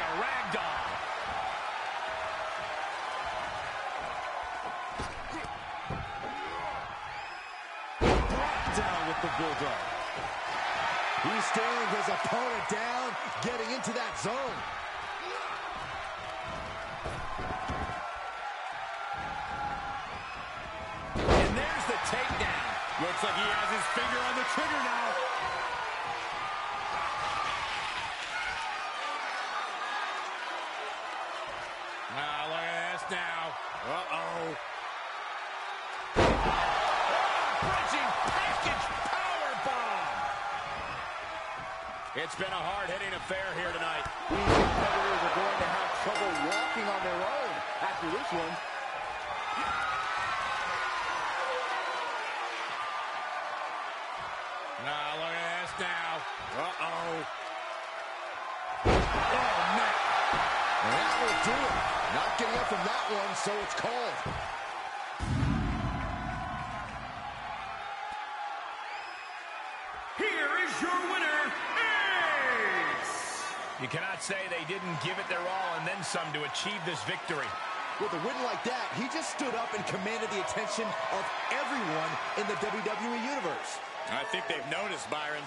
Bulldog. He's staring his opponent down, getting into that zone. And there's the takedown. Looks like he has his finger on the trigger now. Now look at this now. Uh-oh. It's been a hard-hitting affair here tonight. These competitors are going to have trouble walking on their own after this one. Now look at this now. Uh-oh. Oh, man. That will do it. Not getting up from that one, so it's called. You cannot say they didn't give it their all and then some to achieve this victory. With a win like that, he just stood up and commanded the attention of everyone in the WWE Universe. I think they've noticed, Byron.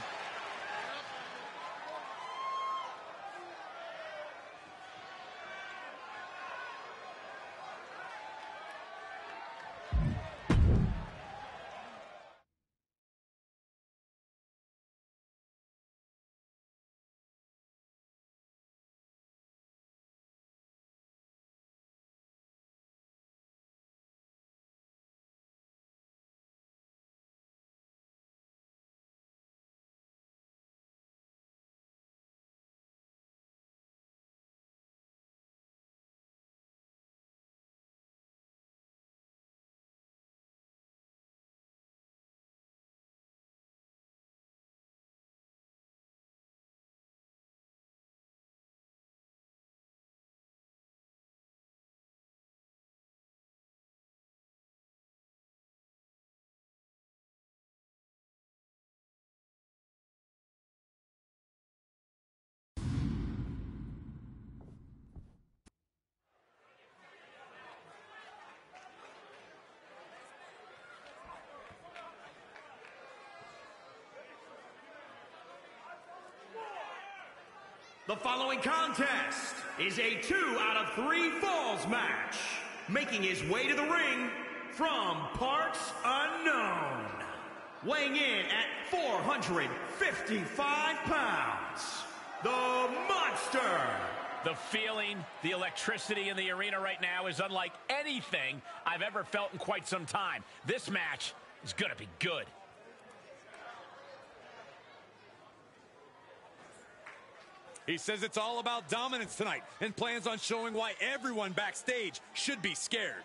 The following contest is a two out of three falls match. Making his way to the ring from parts unknown. Weighing in at 455 pounds. The Monster. The feeling, the electricity in the arena right now is unlike anything I've ever felt in quite some time. This match is going to be good. He says it's all about dominance tonight and plans on showing why everyone backstage should be scared.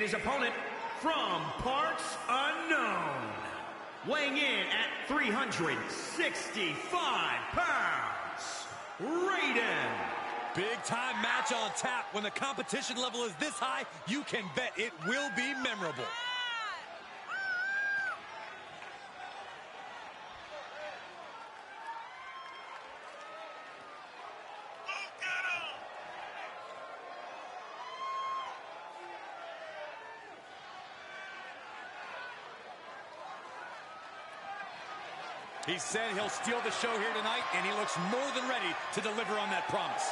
And his opponent from parts unknown. Weighing in at 365 pounds. Raiden. Big time match on tap. When the competition level is this high, you can bet it will be memorable. He said he'll steal the show here tonight, and he looks more than ready to deliver on that promise.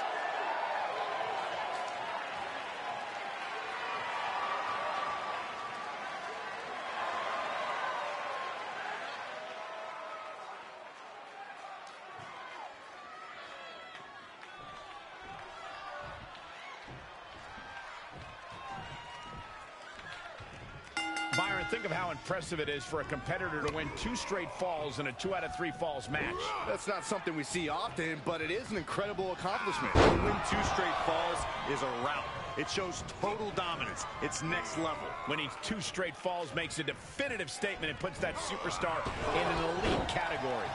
Impressive it is for a competitor to win two straight falls in a two out of three falls match. That's not something we see often, but it is an incredible accomplishment. To win two straight falls is a rout. It shows total dominance. It's next level. Winning two straight falls makes a definitive statement and puts that superstar in an elite category.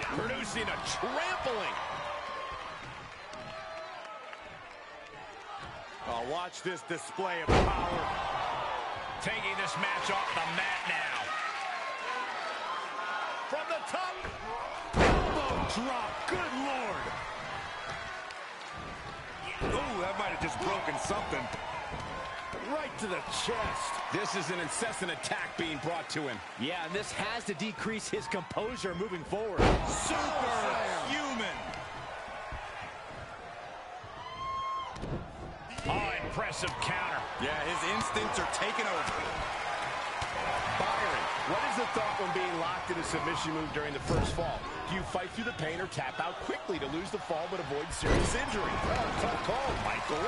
Producing a trampling. Oh, watch this display of power. Taking this match off the mat now. From the top. Elbow drop. Good Lord. Oh, that might have just broken something. Right to the chest. This is an incessant attack being brought to him. Yeah, and this has to decrease his composure moving forward. Super. Oh, impressive counter. Yeah, his instincts are taking over. Byron, what is the thought when being locked in a submission move during the first fall? Do you fight through the pain or tap out quickly to lose the fall but avoid serious injury? Oh, tough call, Michael.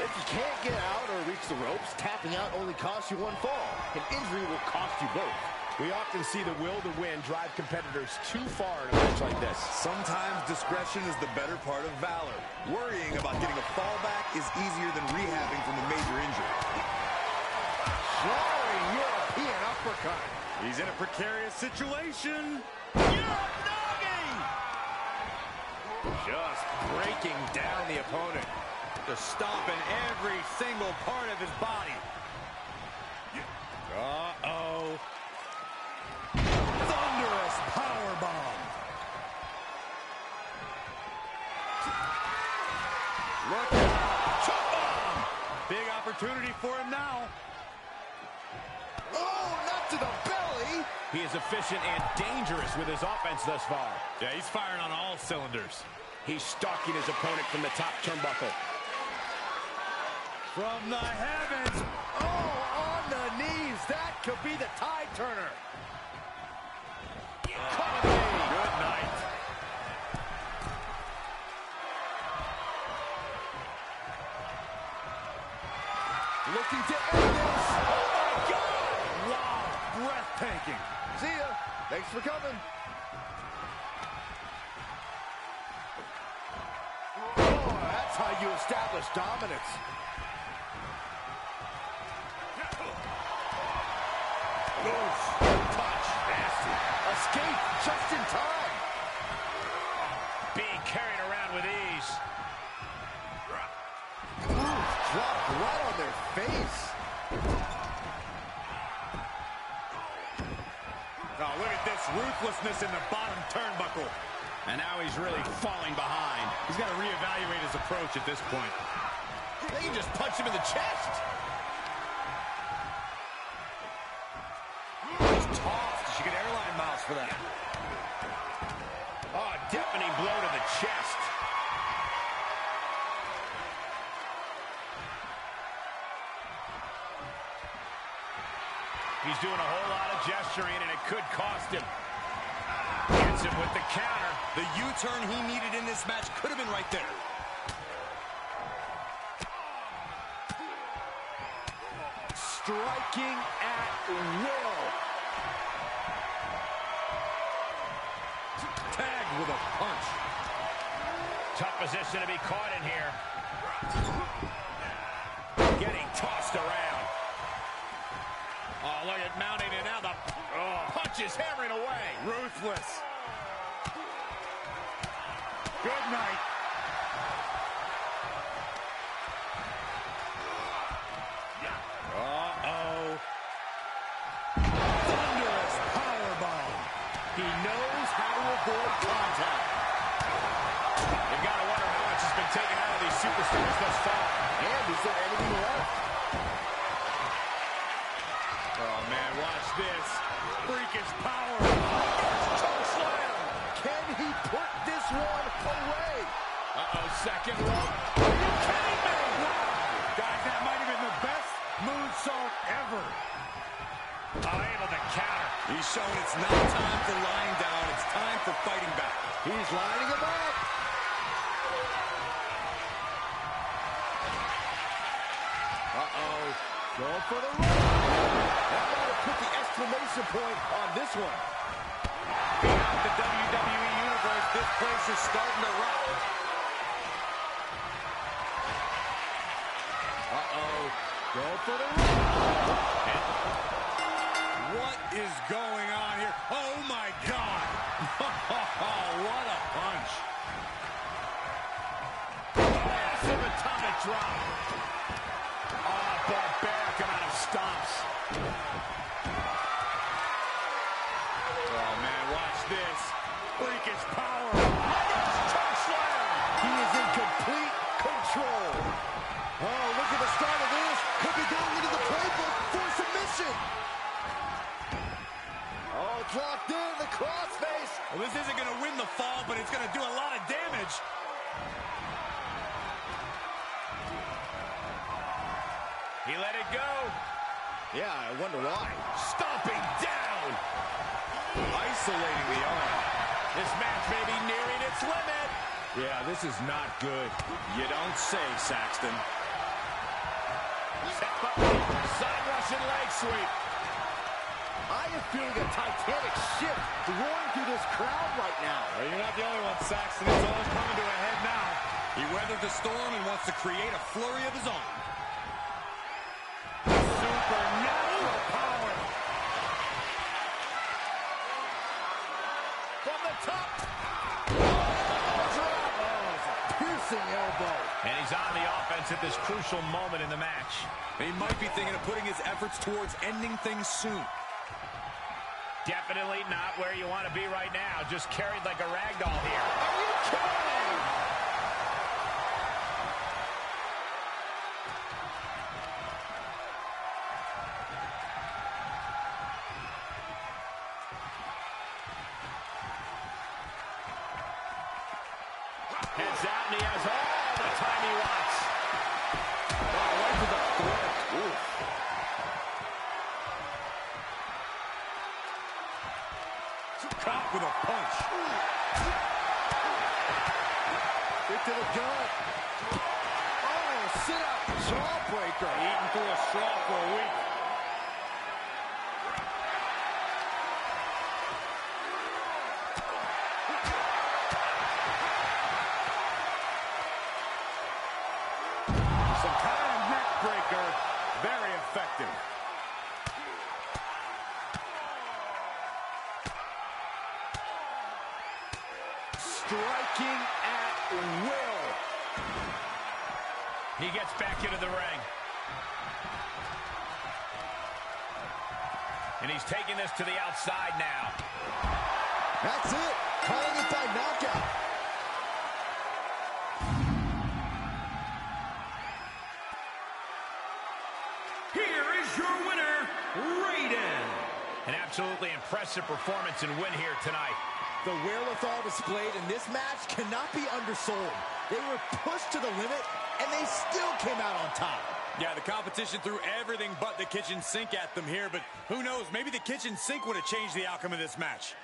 If you can't get out or reach the ropes, tapping out only costs you one fall. An injury will cost you both. We often see the will to win drive competitors too far in a match like this. Sometimes discretion is the better part of valor. Worrying about getting a fallback is easier than rehabbing from a major injury. Jarring European uppercut. He's in a precarious situation. Just breaking down the opponent. Just stomping every single part of his body. Uh-oh. Look out. Chop bomb. Big opportunity for him now. Oh, not to the belly. He is efficient and dangerous with his offense thus far. Yeah, he's firing on all cylinders. He's stalking his opponent from the top turnbuckle. From the heavens. Oh, on the knees. That could be the tide turner. Good Looking to end this. Oh, my God. Wow. Breathtaking. See ya. Thanks for coming. Oh, that's how you establish dominance. Oof. Touch. Nasty. Escape just in time. Being carried around with ease. Right on their face. Oh, look at this ruthlessness in the bottom turnbuckle. And now he's really falling behind. He's got to reevaluate his approach at this point. They can just punch him in the chest. Just tossed. She get airline miles for that. Oh, deafening blow to the chest. He's doing a whole lot of gesturing, and it could cost him. Gets him with the counter. The U-turn he needed in this match could have been right there. Striking at will. Tagged with a punch. Tough position to be caught in here. Getting tossed around. Oh, look at mounting it now. The oh, punch is hammering away. Ruthless. Good night. Uh-oh. Thunderous powerbomb. He knows how to avoid contact. You've got to wonder how much has been taken out of these superstars thus far. And is there anything left? Oh, man, watch this. Freakish power. Chokeslam. Can he put this one away? Uh-oh, second rope. Are you kidding me? Guys, that might have been the best moonsault ever. Unable to counter. He's showing it's not time for lying down. It's time for fighting back. He's lining him up. Uh-oh. Going for the rope. That might have put the exclamation point on this one. Beyond the WWE Universe, this place is starting to rock. Uh-oh. Go for the. What is going on here? Oh, my God. what a punch. Massive atomic drop. Oh, barbaric amount of stomps. Crossface. Well, this isn't going to win the fall, but it's going to do a lot of damage. He let it go. Yeah, I wonder why. Stomping down. Isolating the arm. This match may be nearing its limit. Yeah, this is not good. You don't say, Saxton. Step up, side Russian leg sweep. I am feeling a titanic shift roaring through this crowd right now. Well, you're not the only one, Saxton. It's all coming to a head now. He weathered the storm and wants to create a flurry of his own. Supernatural power. From the top. Oh. Oh, it's a piercing elbow. And he's on the offense at this crucial moment in the match. He might be thinking of putting his efforts towards ending things soon. Definitely not where you want to be right now. Just carried like a rag doll here. Are you kidding? Heads taking this to the outside now. That's it. Calling it by knockout. Here is your winner, Raiden. An absolutely impressive performance and win here tonight. The wherewithal displayed in this match cannot be undersold. They were pushed to the limit, and they still came out on top. Yeah, the competition threw everything but the kitchen sink at them here, but who knows, maybe the kitchen sink would have changed the outcome of this match.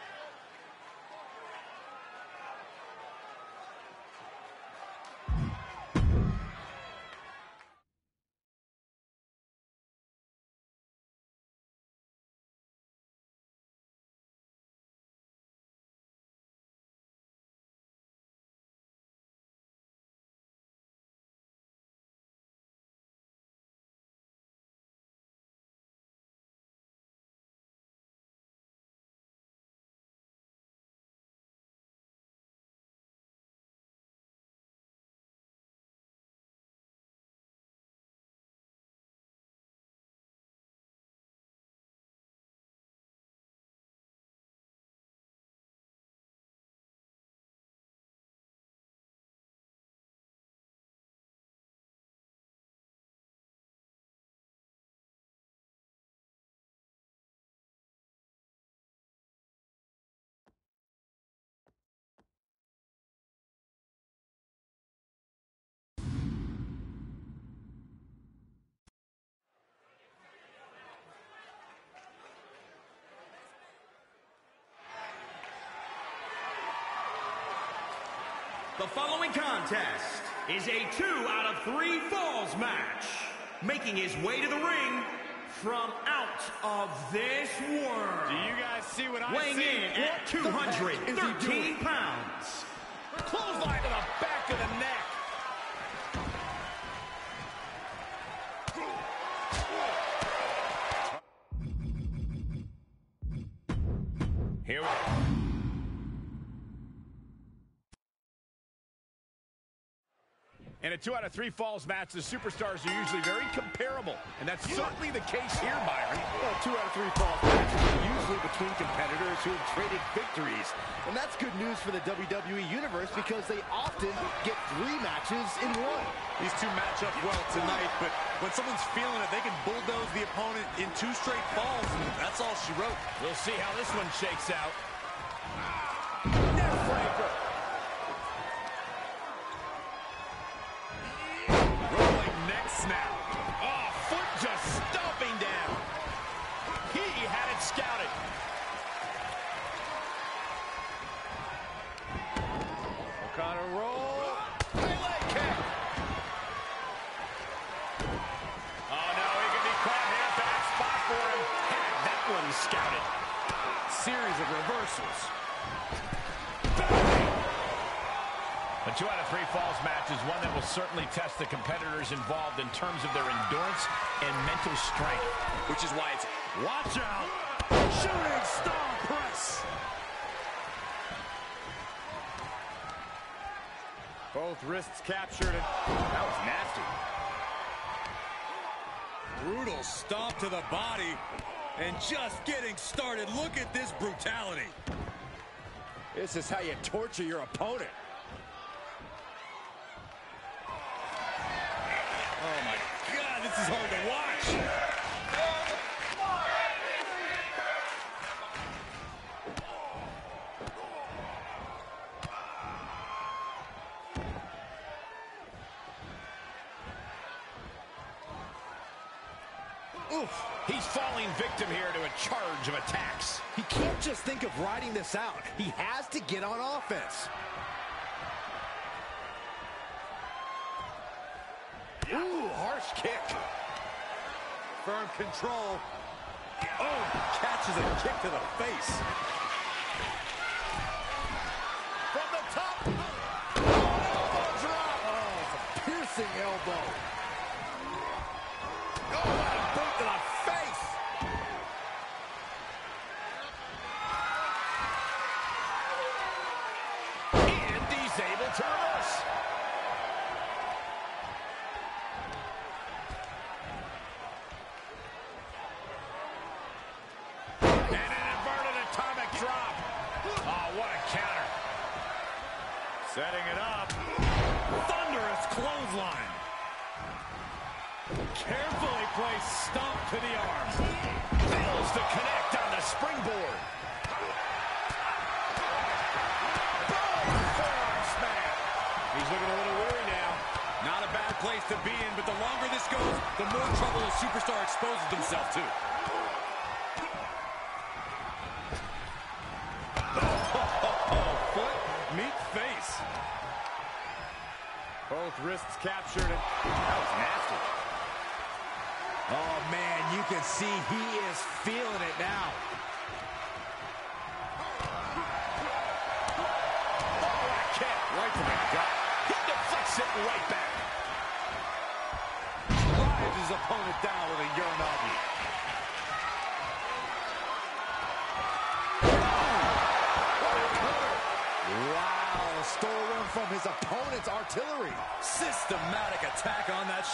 The following contest is a two out of three falls match. Making his way to the ring from out of this world. Do you guys see what I Weighing see? in at 213 pounds. Clothesline to the back two out of three falls match, the superstars are usually very comparable. And that's certainly the case here, Byron. Well, two out of three falls matches are usually between competitors who have traded victories. And that's good news for the WWE Universe because they often get three matches in one. These two match up well tonight, but when someone's feeling it, they can bulldoze the opponent in two straight falls, and that's all she wrote. We'll see how this one shakes out. Snap. Oh, foot just stomping down. He had it scouted. O'Connor roll. Leg kick. Oh, no, he could be caught here. Bad spot for him. Had that one scouted. Series of reversals. A two out of three falls match is one that will certainly test the competitors involved in terms of their endurance and mental strength. Which is why it's watch out. Shooting star press. Both wrists captured. And that was nasty. Brutal stomp to the body. And just getting started. Look at this brutality. This is how you torture your opponent. Oh my God, this is hard to watch. Oof. He's falling victim here to a charge of attacks. He can't just think of riding this out. He has to get on offense. Ooh, harsh kick. Firm control. Oh, catches a kick to the face.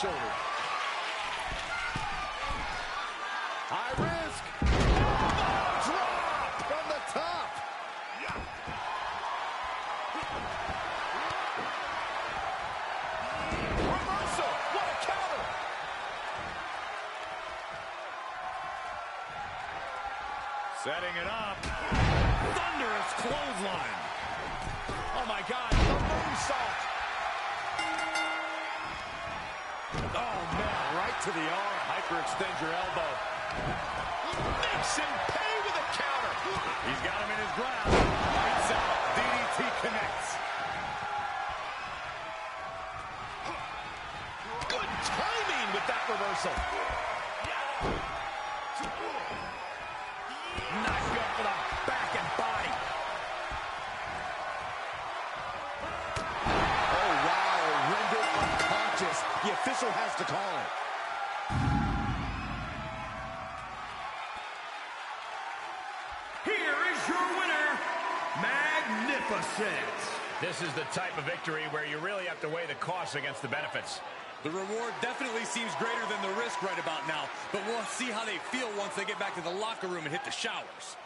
Shoulder. High risk. Drop from the top. Reversal. What a counter. Setting it up. to the arm. Hyperextend your elbow. Nixon pay with a counter. He's got him in his grasp. Lights out. DDT connects. Good timing with that reversal. Oh, the official has to call it. This is the type of victory where you really have to weigh the costs against the benefits. The reward definitely seems greater than the risk right about now, but we'll see how they feel once they get back to the locker room and hit the showers.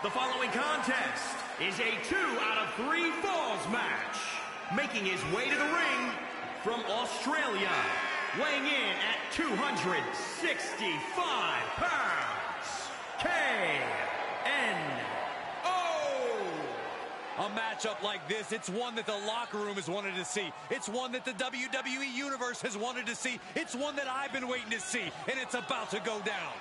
The following contest is a two out of three falls match. Making his way to the ring from Australia, weighing in at 265 pounds, Kano. A matchup like this, it's one that the locker room has wanted to see. It's one that the WWE Universe has wanted to see. It's one that I've been waiting to see, and it's about to go down.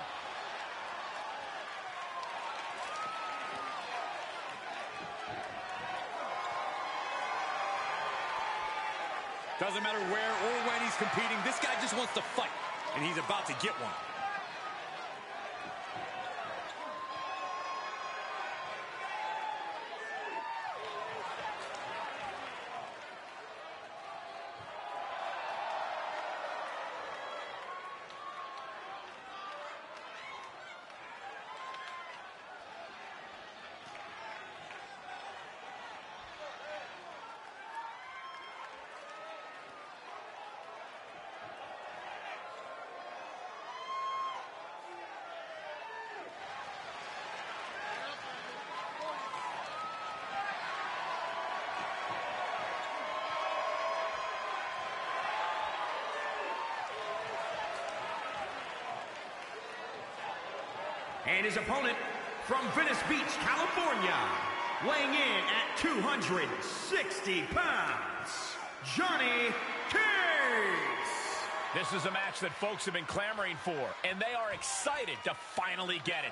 Doesn't matter where or when he's competing, this guy just wants to fight, and he's about to get one. And his opponent from Venice Beach, California, weighing in at 260 pounds, Johnny Cage. This is a match that folks have been clamoring for, and they are excited to finally get it.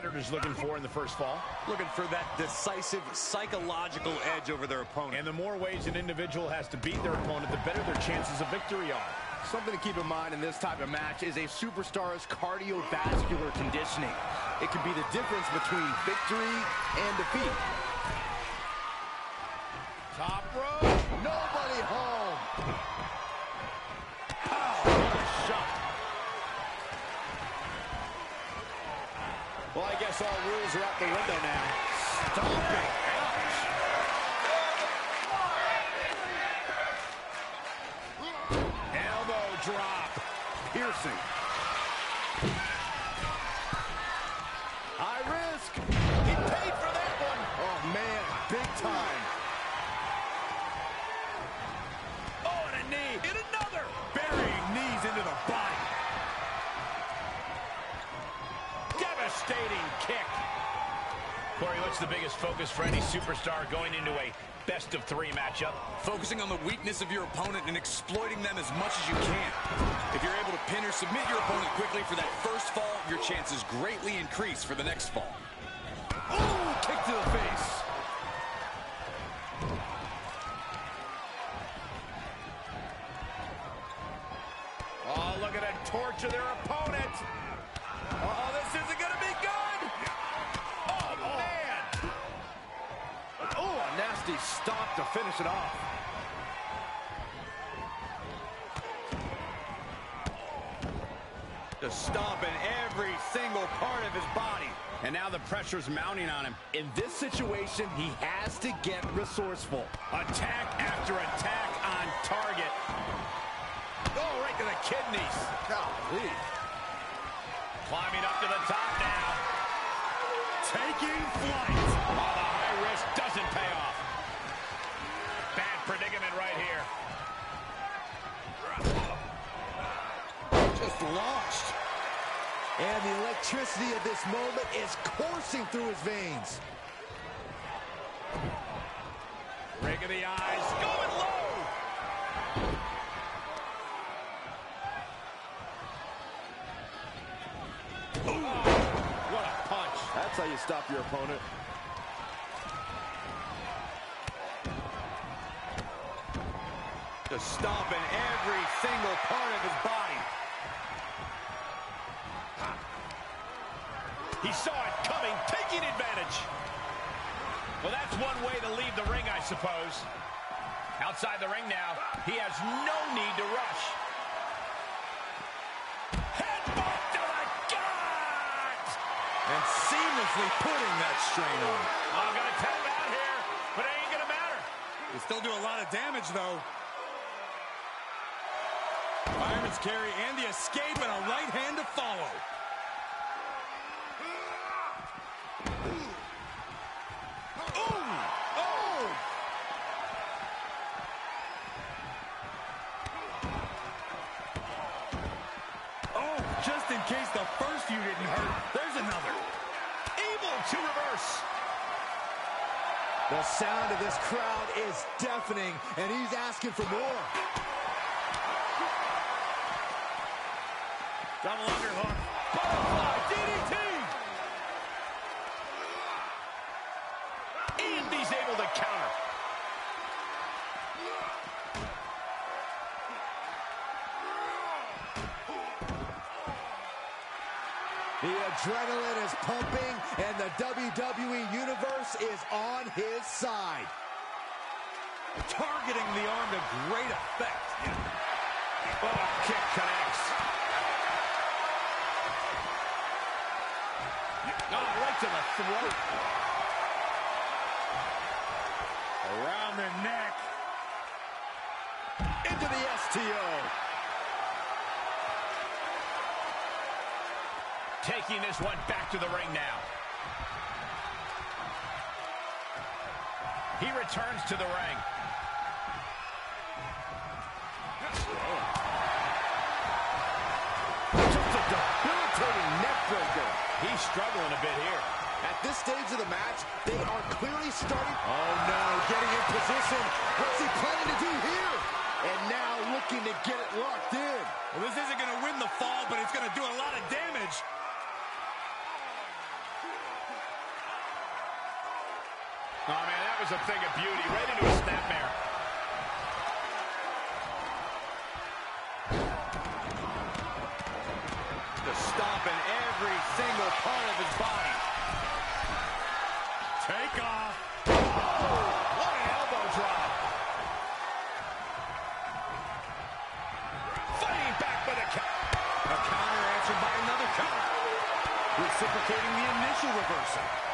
Competitors looking for in the first fall? Looking for that decisive psychological edge over their opponent. And the more ways an individual has to beat their opponent, the better their chances of victory are. Something to keep in mind in this type of match is a superstar's cardiovascular conditioning. It can be the difference between victory and defeat. Top rope. nobody home. Well, I guess all rules are out the window now. Stomping. Elbow drop. Piercing. High risk. He paid for that one. Oh, man, big time. Oh, and a knee. And another. Burying knees into the body. Devastating kick. Corey, what's the biggest focus for any superstar going into a best of three matchup? Focusing on the weakness of your opponent and exploiting them as much as you can. If you're able to pin or submit your opponent quickly for that first fall, your chances greatly increase for the next fall. Ooh, kick to the face. Oh, look at them torture their opponent. Oh, this isn't going to be good. Oh, man. Oh, a nasty stop to finish it off. Just stomping every single part of his body. And now the pressure's mounting on him. In this situation, he has to get resourceful. Attack after attack on target. Oh, right to the kidneys. Golly. Climbing up to the top now. Taking flight. Oh, the high risk doesn't pay off. Bad predicament right here. Just launched. And the electricity of this moment is coursing through his veins. Rig of the eyes. Going low. Ooh, what a punch. That's how you stop your opponent. Just stomping every single part of his body. He saw it coming, taking advantage. Well, that's one way to leave the ring, I suppose. Outside the ring now, he has no need to rush. Headbutt to the gut! And seamlessly putting that strain on. I'm gonna tap out here, but it ain't gonna matter. They still do a lot of damage, though. Fireman's carry and the escape and a right hand to follow. Oh! Oh, just in case the first you didn't hurt, there's another. Able to reverse. The sound of this crowd is deafening, and he's asking for more. Double underhook. The WWE Universe is on his side. Targeting the arm to great effect. Oh, kick connects. Oh, right to the throat. Around the neck. Into the STO. Taking this one back to the ring now. Returns to the ring. Just a debilitating neck breaker. He's struggling a bit here. At this stage of the match, they are clearly starting. Oh no, getting in position. What's he planning to do here? And now looking to get it locked in. Well, this isn't going to win the fall, but it's going to do a lot of damage. Oh, man, was a thing of beauty. Right into a snapmare. The stomp in every single part of his body. Take off. Oh, what an elbow drop. Fighting back with a counter. A counter answered by another counter. Reciprocating the initial reversal.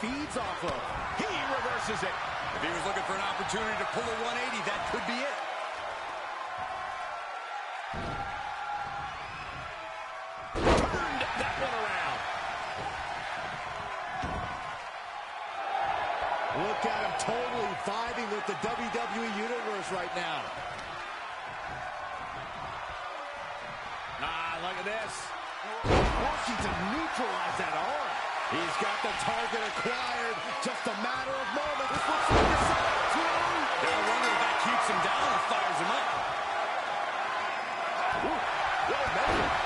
Feeds off of. He reverses it. If he was looking for an opportunity to pull a 180, that could be it. Turned that one around. Look at him totally vibing with the WWE Universe right now. Ah, look at this. Working He's got the target acquired. Just a matter of moments. This looks like a side two. Gotta wonder if that keeps him down or fires him up.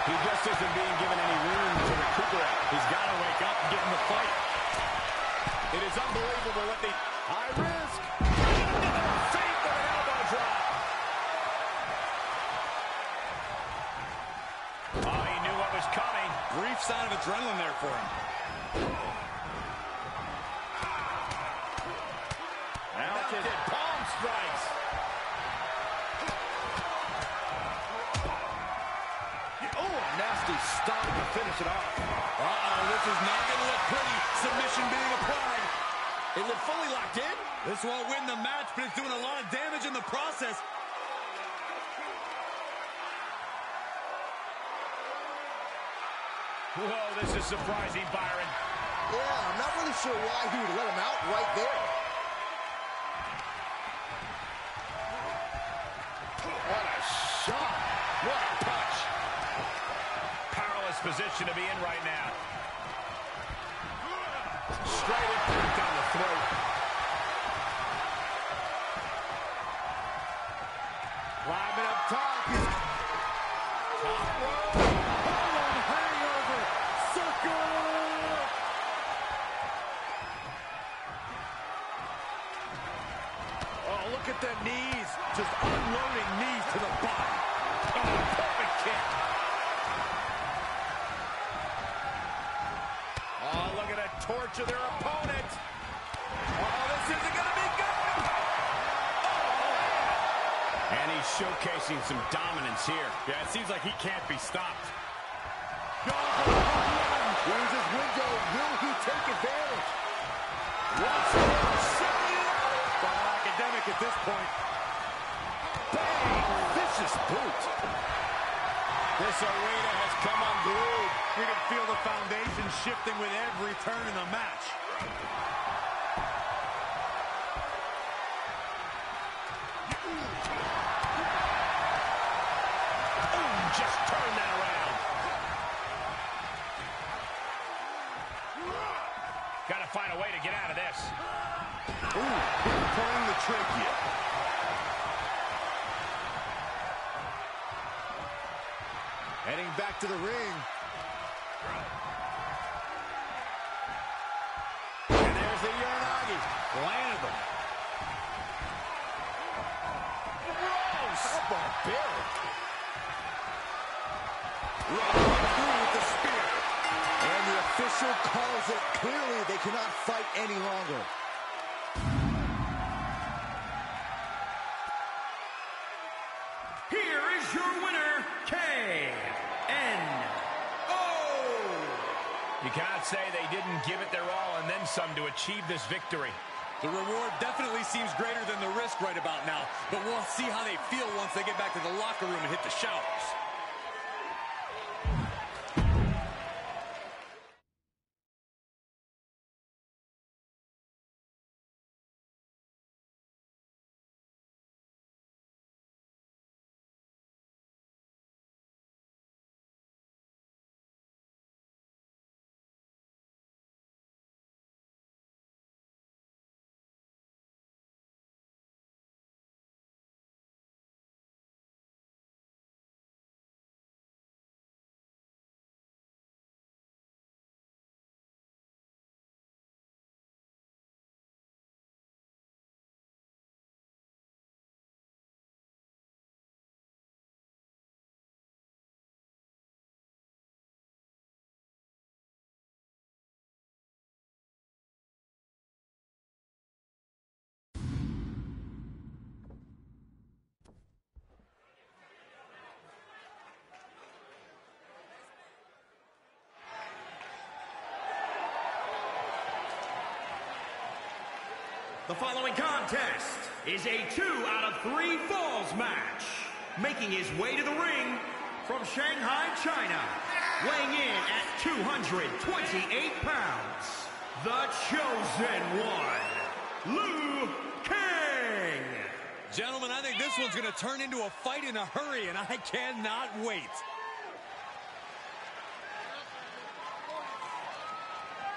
He just isn't being given any room to recuperate. He's got to wake up and get in the fight. It is unbelievable what the... High risk. Feet with an elbow drop. Oh, he knew what was coming. Brief sign of adrenaline there for him. Mounted palm strikes. Oh, a nasty stop to finish it off. Uh-oh, this is not going to look pretty. Submission being applied. Is it fully locked in? This won't win the match, but it's doing a lot of damage in the process. Whoa, this is surprising, Byron. Yeah, I'm not really sure why he would let him out right there. What a shot. What a punch. Powerless position to be in right now. Straight impact Just knees to the body. Oh, perfect kick. Oh, look at that torture their opponent. Oh, this isn't going to be good. Oh. And he's showcasing some dominance here. Yeah, it seems like he can't be stopped. Here's his window. Will he take advantage? Once more, setting it up. Well, academic at this point. Vicious boot. This arena has come unglued. You can feel the foundation shifting with every turn in the match. Just turn that around. Got to find a way to get out of this. Ooh, pulling the trachea. Back to the ring. And there's the Uranage. Landed them. Gross. How barbaric. Right through with the spear. And the official calls it clearly they cannot fight any longer. Here is your winner, Kano Oh! You cannot say they didn't give it their all and then some to achieve this victory. The reward definitely seems greater than the risk right about now, but we'll see how they feel once they get back to the locker room and hit the showers. The following contest is a two out of three falls match. Making his way to the ring from Shanghai, China, weighing in at 228 pounds, the Chosen One, Liu Kang. Gentlemen, I think this one's going to turn into a fight in a hurry, and I cannot wait.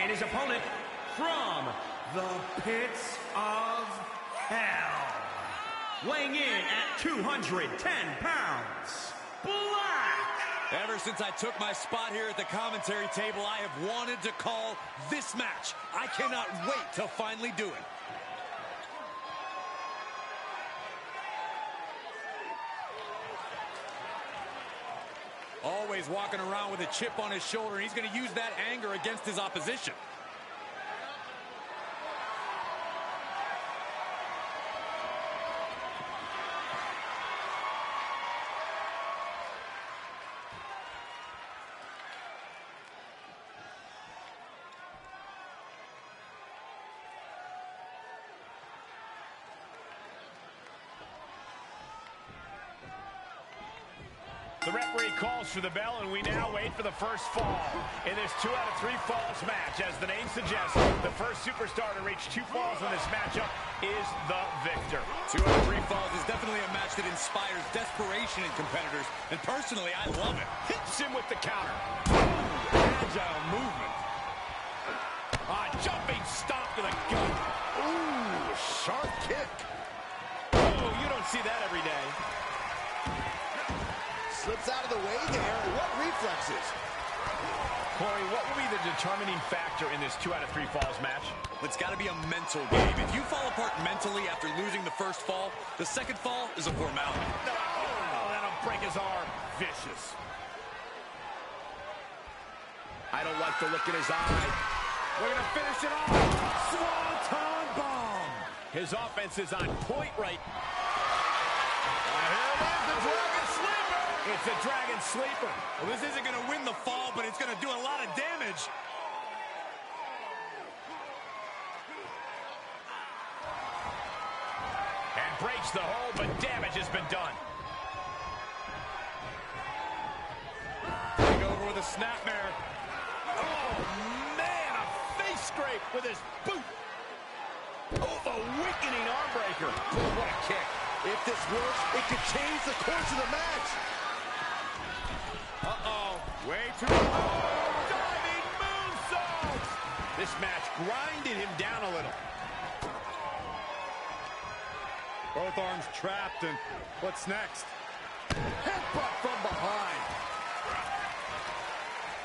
And his opponent from the pits of hell, weighing in at 210 pounds, Black. Ever since I took my spot here at the commentary table, I have wanted to call this match. I cannot wait to finally do it. Always walking around with a chip on his shoulder, and he's going to use that anger against his opposition. The referee calls for the bell, and we now wait for the first fall in this two out of three falls match. As the name suggests, the first superstar to reach two falls in this matchup is the victor. Two out of three falls is definitely a match that inspires desperation in competitors, and personally, I love it. Hits him with the counter. Agile movement. Ah, jumping stomp to the gut. Ooh, sharp kick. Oh, you don't see that every day. Slips out of the way there. What reflexes? Corey, what will be the determining factor in this two out of three falls match? It's got to be a mental game. If you fall apart mentally after losing the first fall, the second fall is a formality. No, oh, that'll break his arm. Vicious. I don't like the look in his eye. We're going to finish it off. Swanton bomb. His offense is on point right. Here it is, the Dragon Sleeper. It's a Dragon Sleeper. Well, this isn't going to win the fall, but it's going to do a lot of damage. And breaks the hold, but damage has been done. Take over with a snapmare. Oh, man, a face scrape with his boot. Oh, the weakening arm breaker. What a kick. If this works, it could change the course of the match. Way too low. Diving moonsault. This match grinded him down a little. Both arms trapped, and what's next? Headbutt from behind.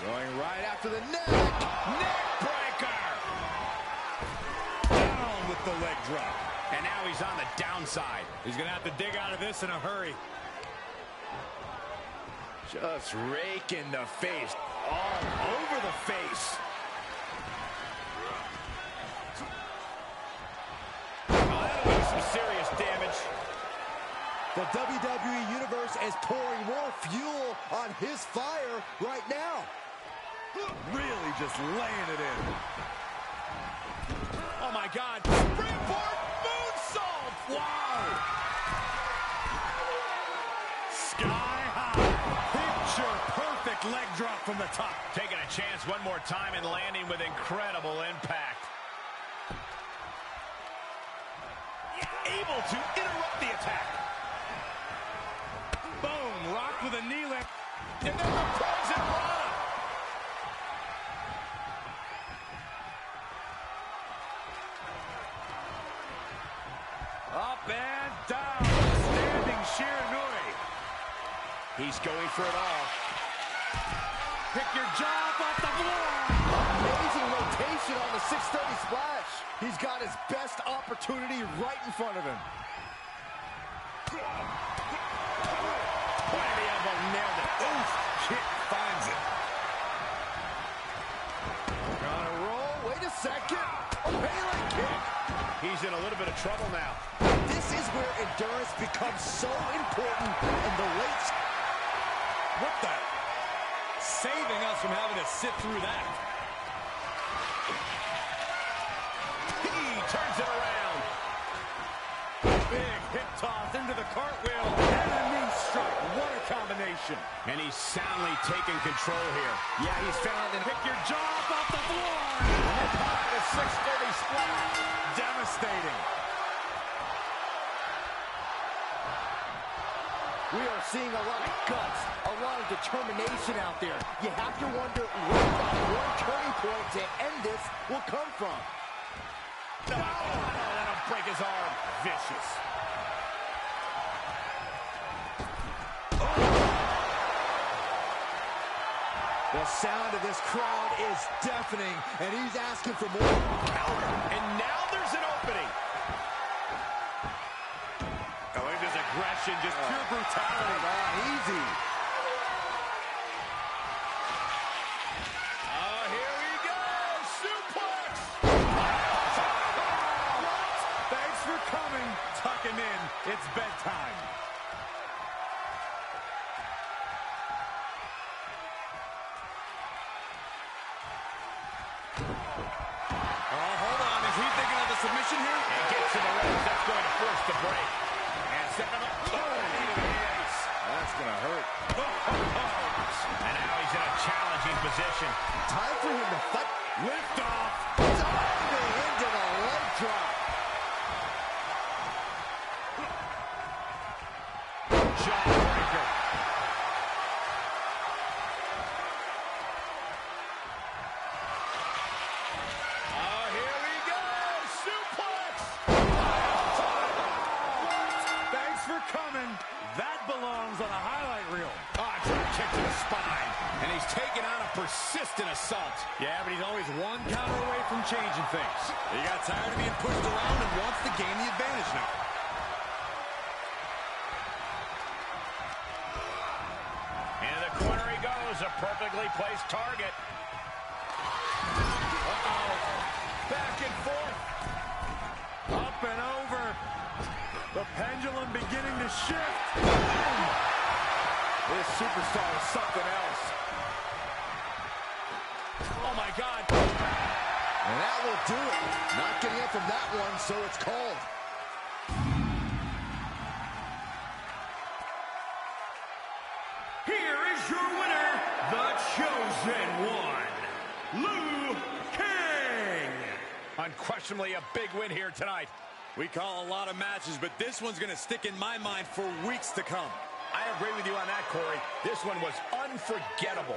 Going right after the neck. Neck breaker. Down with the leg drop. And now he's on the downside. He's going to have to dig out of this in a hurry. Just raking the face. All over the face. Oh, that'll do some serious damage. The WWE Universe is pouring more fuel on his fire right now. Really just laying it in. Oh, my God. Top. Taking a chance one more time and landing with incredible impact. Able to interrupt the attack. Boom, locked with a knee lift. And then the Poison Rana. Up and down. Standing Shiranui. He's going for it all. Pick your jaw off the floor. Amazing rotation on the 630 splash. He's got his best opportunity right in front of him. Plenty of them nailed it. Oof. Kick finds it. Gonna roll. Wait a second. Pele kick. He's in a little bit of trouble now. This is where endurance becomes so important in the late. What the? Saving us from having to sit through that. He turns it around. Big hip toss into the cartwheel. And a knee strike. What a combination. And he's soundly taking control here. Yeah, he's found it. Pick your jaw up off the floor. The 630 splash. Devastating. We are seeing a lot of guts, a lot of determination out there. You have to wonder where that one turning point to end this will come from. No, that'll break his arm. Vicious. The sound of this crowd is deafening, and he's asking for more. Counter. And now there's an opening. Aggression, just pure brutality. Ah, easy. A big win here tonight. We call a lot of matches, but this one's going to stick in my mind for weeks to come. I agree with you on that, Corey. This one was unforgettable.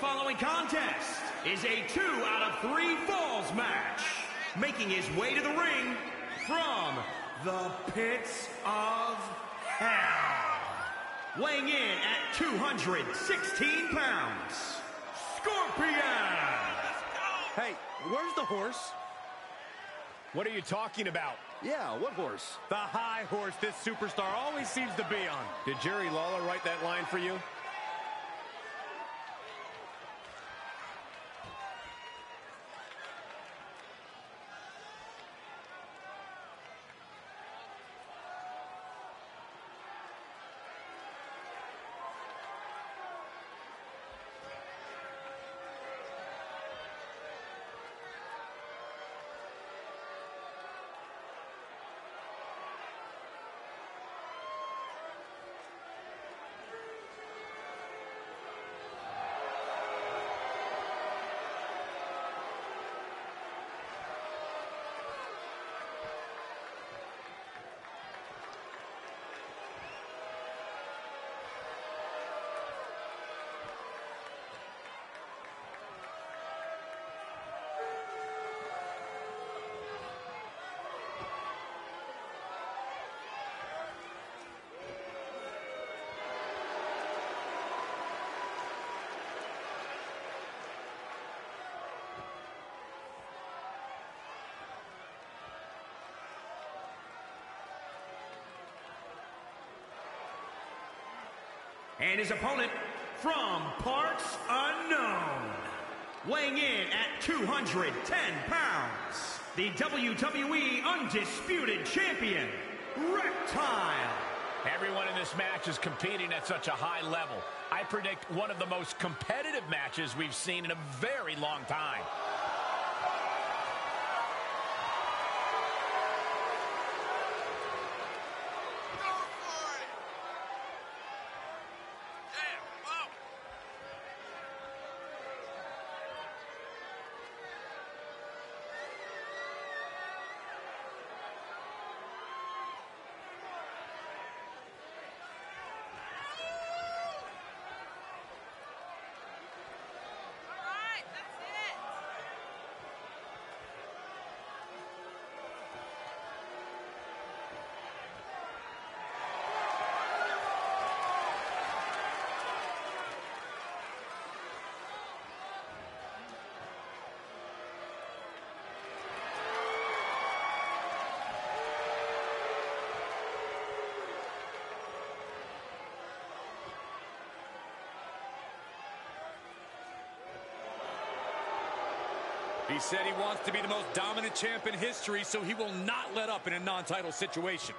Following contest is a two out of three falls match. Making his way to the ring from the pits of hell. Weighing in at 216 pounds, Scorpion! Hey, where's the horse? What are you talking about? Yeah, what horse? The high horse this superstar always seems to be on. Did Jerry Lawler write that line for you? And his opponent from parts unknown. Weighing in at 210 pounds, the WWE Undisputed Champion, Reptile. Everyone in this match is competing at such a high level. I predict one of the most competitive matches we've seen in a very long time. He said he wants to be the most dominant champ in history, so he will not let up in a non-title situation.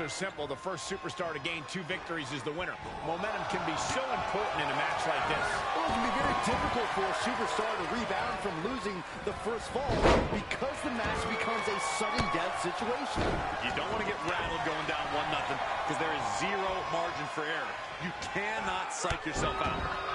Rules are simple. The first superstar to gain two victories is the winner. Momentum can be so important in a match like this. Well, it can be very difficult for a superstar to rebound from losing the first fall because the match becomes a sudden death situation. You don't want to get rattled going down 1 nothing because there is zero margin for error. You cannot psych yourself out.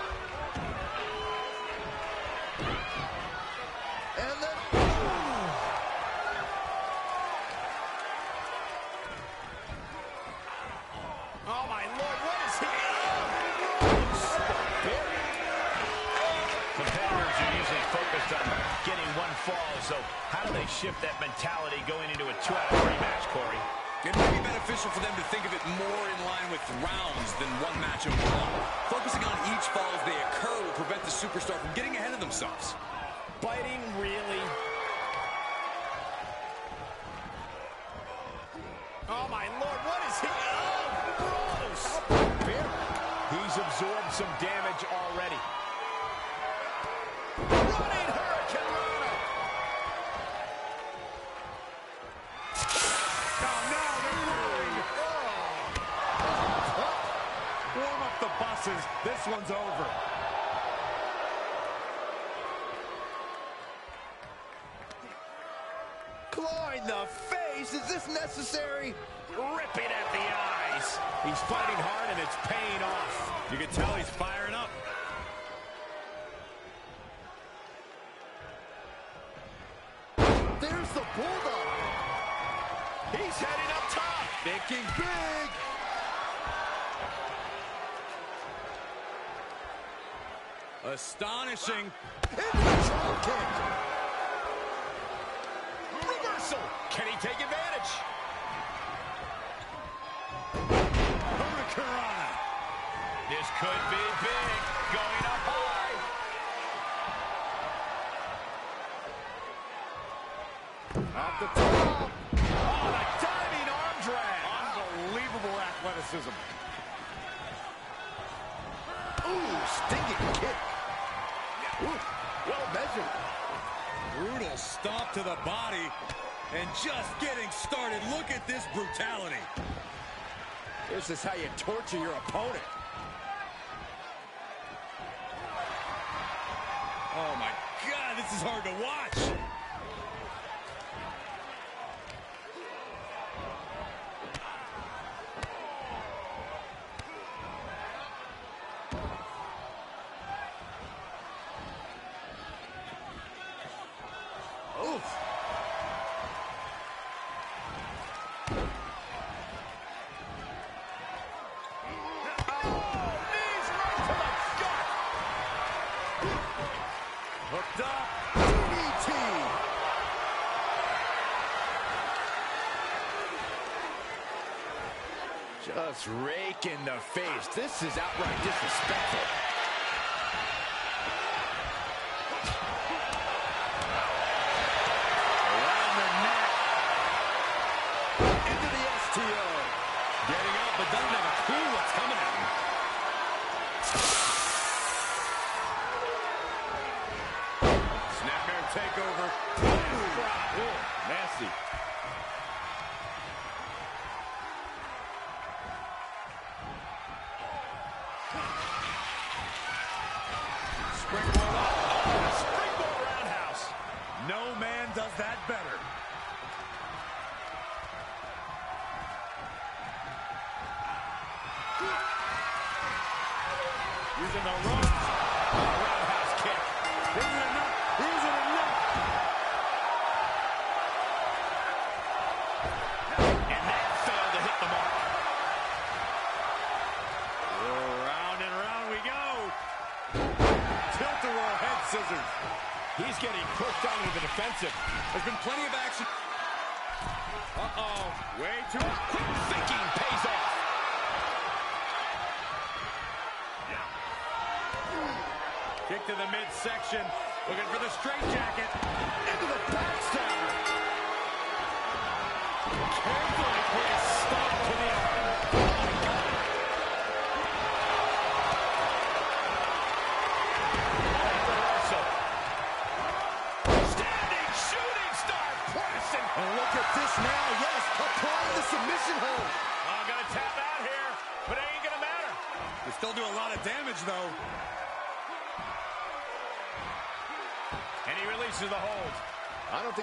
astonishing. Reversal. Can he take advantage? Hurricanrana. This could be big. Going up high. Off the top. Oh, the diving arm drag. Unbelievable athleticism. Brutal stomp to the body and just getting started. Look at this brutality. This is how you torture your opponent. Oh, my God, this is hard to watch. Just rake in the face. This is outright disrespectful.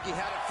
think he had it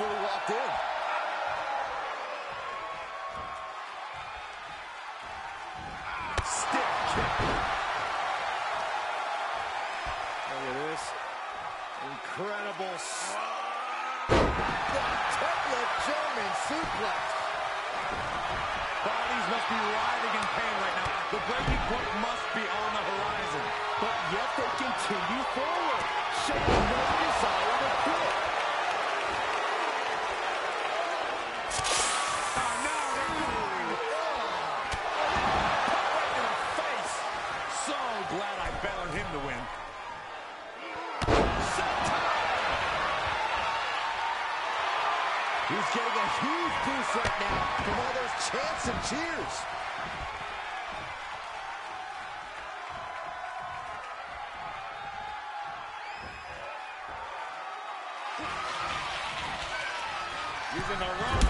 Using the ropes.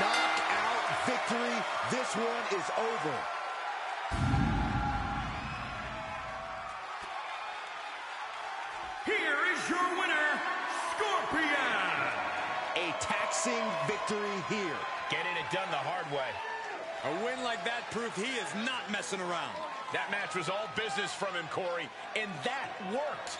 Knockout victory. This one is over. Here is your winner, Scorpion. A taxing victory here. Getting it done the hard way. A win like that proved he is not messing around. That match was all business from him, Corey, and that worked.